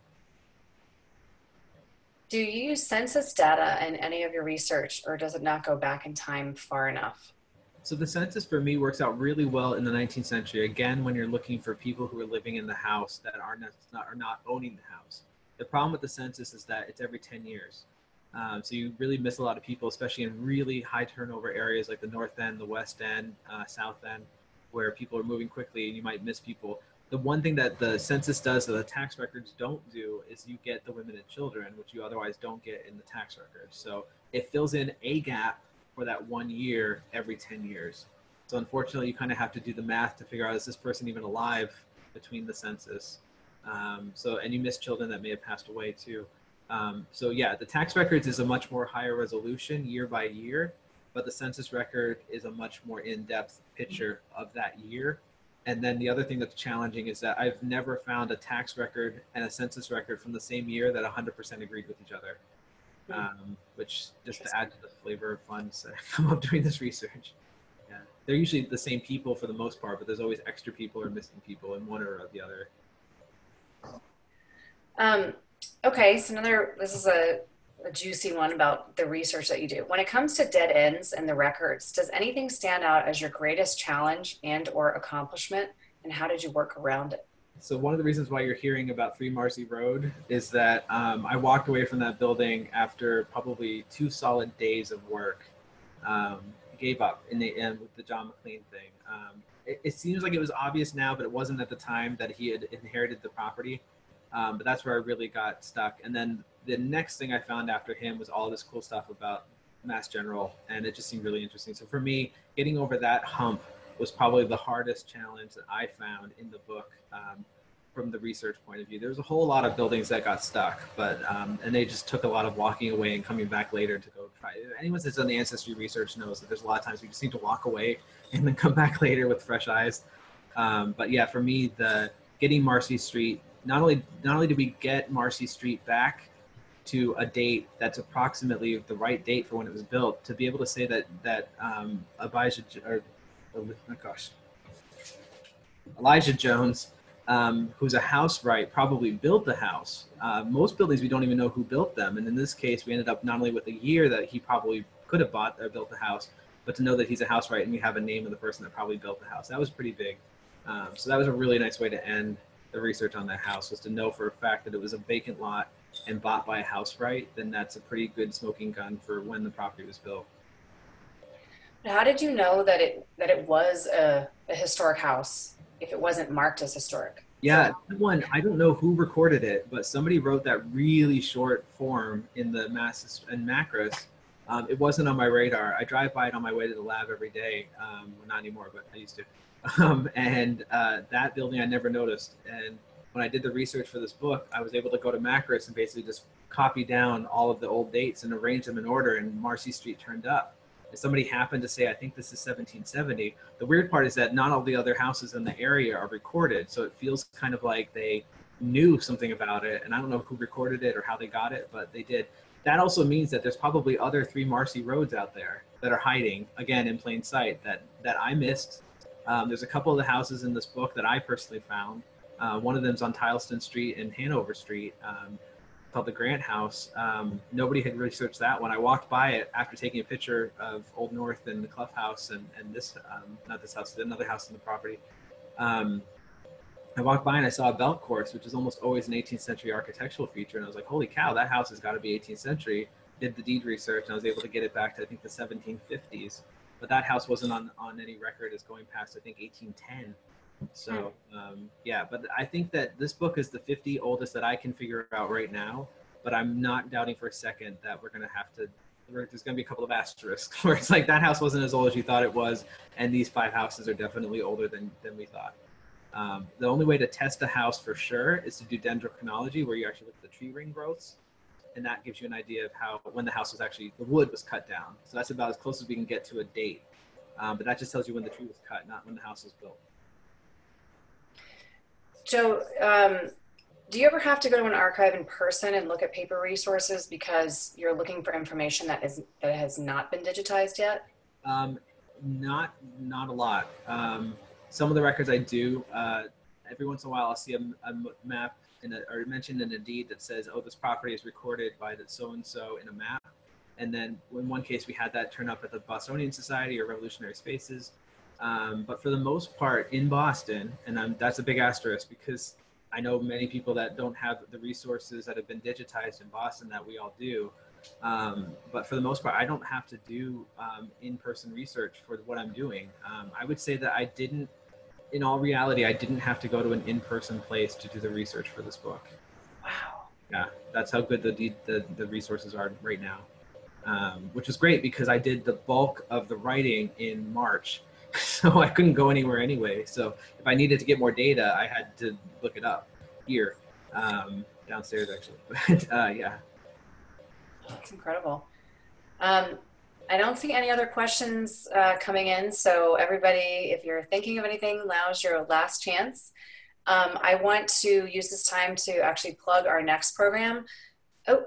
Do you use census data in any of your research, or does it not go back in time far enough? So the census for me works out really well in the 19th century. Again, when you're looking for people who are living in the house that are not, are not owning the house. The problem with the census is that it's every 10 years. Um, so you really miss a lot of people, especially in really high turnover areas like the North End, the West End, uh, South End, where people are moving quickly and you might miss people. The one thing that the census does that the tax records don't do is you get the women and children, which you otherwise don't get in the tax records. So it fills in a gap for that one year every 10 years. So unfortunately, you kind of have to do the math to figure out is this person even alive between the census um, so, and you miss children that may have passed away too. Um, so yeah, the tax records is a much more higher resolution year by year, but the census record is a much more in-depth picture of that year. And then the other thing that's challenging is that I've never found a tax record and a census record from the same year that 100% agreed with each other. Um, which just to add to the flavor of fun that come up doing this research. Yeah, they're usually the same people for the most part, but there's always extra people or missing people in one or the other. Um, okay, so another, this is a, a juicy one about the research that you do. When it comes to dead ends and the records, does anything stand out as your greatest challenge and or accomplishment? And how did you work around it? So one of the reasons why you're hearing about Three Marcy Road is that um, I walked away from that building after probably two solid days of work. Um, gave up in the end with the John McLean thing. Um, it, it, seems like it was obvious now, but it wasn't at the time that he had inherited the property. Um, but that's where I really got stuck. And then the next thing I found after him was all this cool stuff about Mass General, and it just seemed really interesting. So for me, getting over that hump was probably the hardest challenge that I found in the book. Um, from the research point of view. There's a whole lot of buildings that got stuck, but um, and they just took a lot of walking away and coming back later to go try. Anyone that's done the ancestry research knows that there's a lot of times we just need to walk away and then come back later with fresh eyes. Um, but yeah, for me, the getting Marcy Street not only not only did we get Marcy Street back to a date that's approximately the right date for when it was built, to be able to say that that um, Abijah or oh gosh, Elijah Jones um, who's a housewright, probably built the house. Uh, most buildings we don't even know who built them, and in this case, we ended up not only with a year that he probably could have bought or built the house, but to know that he's a housewright and we have a name of the person that probably built the house. That was pretty big. Um, so that was a really nice way to end the research on that house was to know for a fact that it was a vacant lot and bought by a housewright. Then that's a pretty good smoking gun for when the property was built. How did you know that it that it was a, a historic house? if it wasn't marked as historic. Yeah, one I don't know who recorded it, but somebody wrote that really short form in the masses and MACRIS. Um, it wasn't on my radar. I drive by it on my way to the lab every day. Um, not anymore, but I used to. Um, and uh, that building I never noticed. And when I did the research for this book, I was able to go to MACRIS and basically just copy down all of the old dates and arrange them in order, and Marcy Street turned up If somebody happened to say, I think this is 1770. The weird part is that not all the other houses in the area are recorded. So it feels kind of like they knew something about it. And I don't know who recorded it or how they got it, but they did. That also means that there's probably other three Marcy roads out there that are hiding, again, in plain sight that, that I missed. Um, there's a couple of the houses in this book that I personally found. Uh, one of them's on Tileston Street and Hanover Street. Um, called the Grant House. Um, nobody had researched that one. I walked by it after taking a picture of Old North and the Clough House and, and this, um, not this house, another house in the property. Um, I walked by and I saw a belt course, which is almost always an 18th century architectural feature. And I was like, holy cow, that house has got to be 18th century. Did the deed research and I was able to get it back to, I think, the 1750s. But that house wasn't on, on any record as going past, I think, 1810. So um, yeah, but I think that this book is the 50 oldest that I can figure out right now. But I'm not doubting for a second that we're gonna have to. There's gonna be a couple of asterisks where it's like that house wasn't as old as you thought it was, and these five houses are definitely older than than we thought. Um, the only way to test a house for sure is to do dendrochronology, where you actually look at the tree ring growths, and that gives you an idea of how when the house was actually the wood was cut down. So that's about as close as we can get to a date. Um, but that just tells you when the tree was cut, not when the house was built. So, um, do you ever have to go to an archive in person and look at paper resources because you're looking for information that is that has not been digitized yet? Um, not not a lot. Um, some of the records I do. Uh, every once in a while, I'll see a, a map in a, or mentioned in a deed that says, "Oh, this property is recorded by the so and so in a map." And then in one case, we had that turn up at the Bostonian Society or Revolutionary Spaces. Um, but for the most part in Boston, and I'm, that's a big asterisk because I know many people that don't have the resources that have been digitized in Boston that we all do. Um, but for the most part, I don't have to do um, in-person research for what I'm doing. Um, I would say that I didn't, in all reality, I didn't have to go to an in-person place to do the research for this book. Wow. Yeah, that's how good the the, the resources are right now, um, which is great because I did the bulk of the writing in March so I couldn't go anywhere anyway. So if I needed to get more data, I had to look it up here, um, downstairs actually. But uh, yeah. That's incredible. Um, I don't see any other questions uh, coming in. So everybody, if you're thinking of anything, now's your last chance. Um, I want to use this time to actually plug our next program. Oh,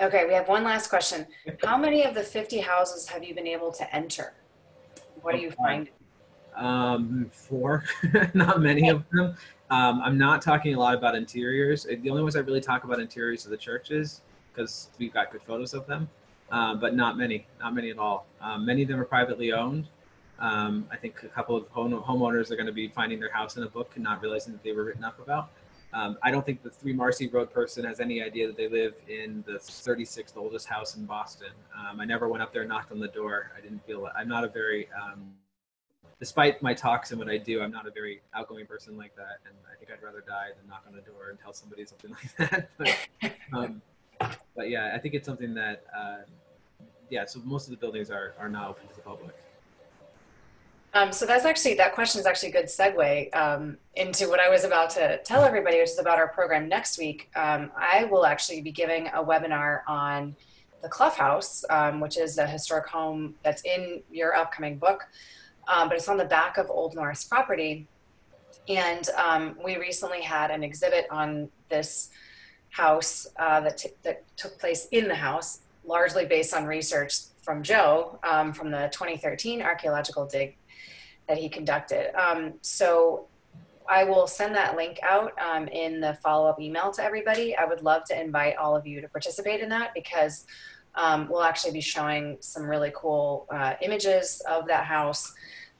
Okay, we have one last question. How many of the 50 houses have you been able to enter? What do you find? Um, four, not many of them. Um, I'm not talking a lot about interiors. The only ones I really talk about interiors are the churches because we've got good photos of them, um, but not many, not many at all. Um, many of them are privately owned. Um, I think a couple of home, homeowners are going to be finding their house in a book and not realizing that they were written up about. Um, I don't think the three Marcy Road person has any idea that they live in the 36th oldest house in Boston. Um, I never went up there and knocked on the door. I didn't feel I'm not a very, um, despite my talks and what I do, I'm not a very outgoing person like that. And I think I'd rather die than knock on the door and tell somebody something like that. but, um, but yeah, I think it's something that, uh, yeah, so most of the buildings are, are not open to the public. Um, so that's actually that question is actually a good segue um, into what I was about to tell everybody, which is about our program next week. Um, I will actually be giving a webinar on the Clough House, um, which is a historic home that's in your upcoming book, um, but it's on the back of Old North property. And um, we recently had an exhibit on this house uh, that, t- that took place in the house, largely based on research from Joe from the 2013 archaeological dig that he conducted. Um, so I will send that link out um, in the follow up email to everybody. I would love to invite all of you to participate in that because um, we'll actually be showing some really cool uh, images of that house.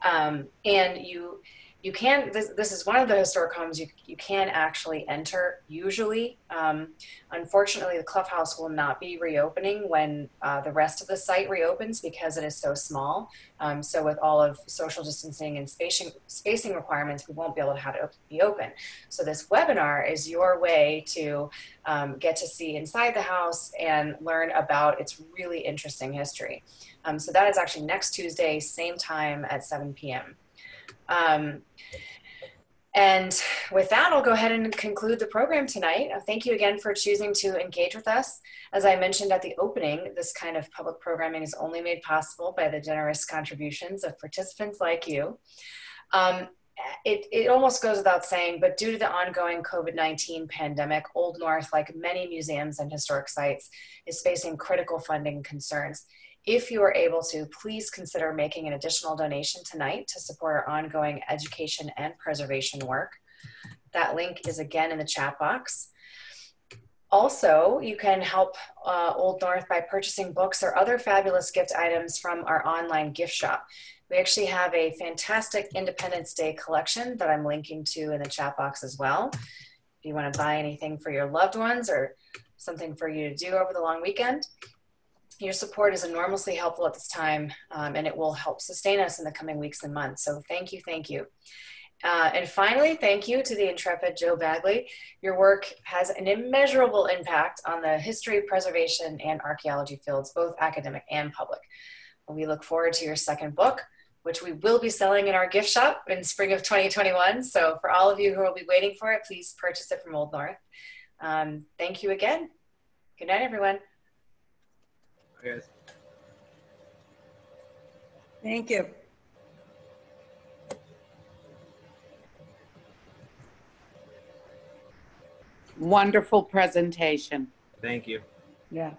Um, and you, you can this, this is one of the historic homes you, you can actually enter usually. Um, unfortunately the Clough House will not be reopening when uh, the rest of the site reopens because it is so small. Um, so with all of social distancing and spacing spacing requirements we won't be able to have it be open. So this webinar is your way to um, get to see inside the house and learn about its really interesting history. Um, so that is actually next tuesday same time at 7 p.m um, and with that, I'll go ahead and conclude the program tonight. Uh, thank you again for choosing to engage with us. As I mentioned at the opening, this kind of public programming is only made possible by the generous contributions of participants like you. Um, it, it almost goes without saying, but due to the ongoing COVID 19 pandemic, Old North, like many museums and historic sites, is facing critical funding concerns. If you are able to, please consider making an additional donation tonight to support our ongoing education and preservation work. That link is again in the chat box. Also, you can help uh, Old North by purchasing books or other fabulous gift items from our online gift shop. We actually have a fantastic Independence Day collection that I'm linking to in the chat box as well. If you want to buy anything for your loved ones or something for you to do over the long weekend, your support is enormously helpful at this time, um, and it will help sustain us in the coming weeks and months. So thank you, thank you. Uh, and finally, thank you to the intrepid Joe Bagley. Your work has an immeasurable impact on the history, preservation, and archaeology fields, both academic and public. We look forward to your second book, which we will be selling in our gift shop in spring of 2021. So for all of you who will be waiting for it, please purchase it from Old North. Um, thank you again. Good night, everyone. Guys. Thank you. Wonderful presentation. Thank you. Yeah.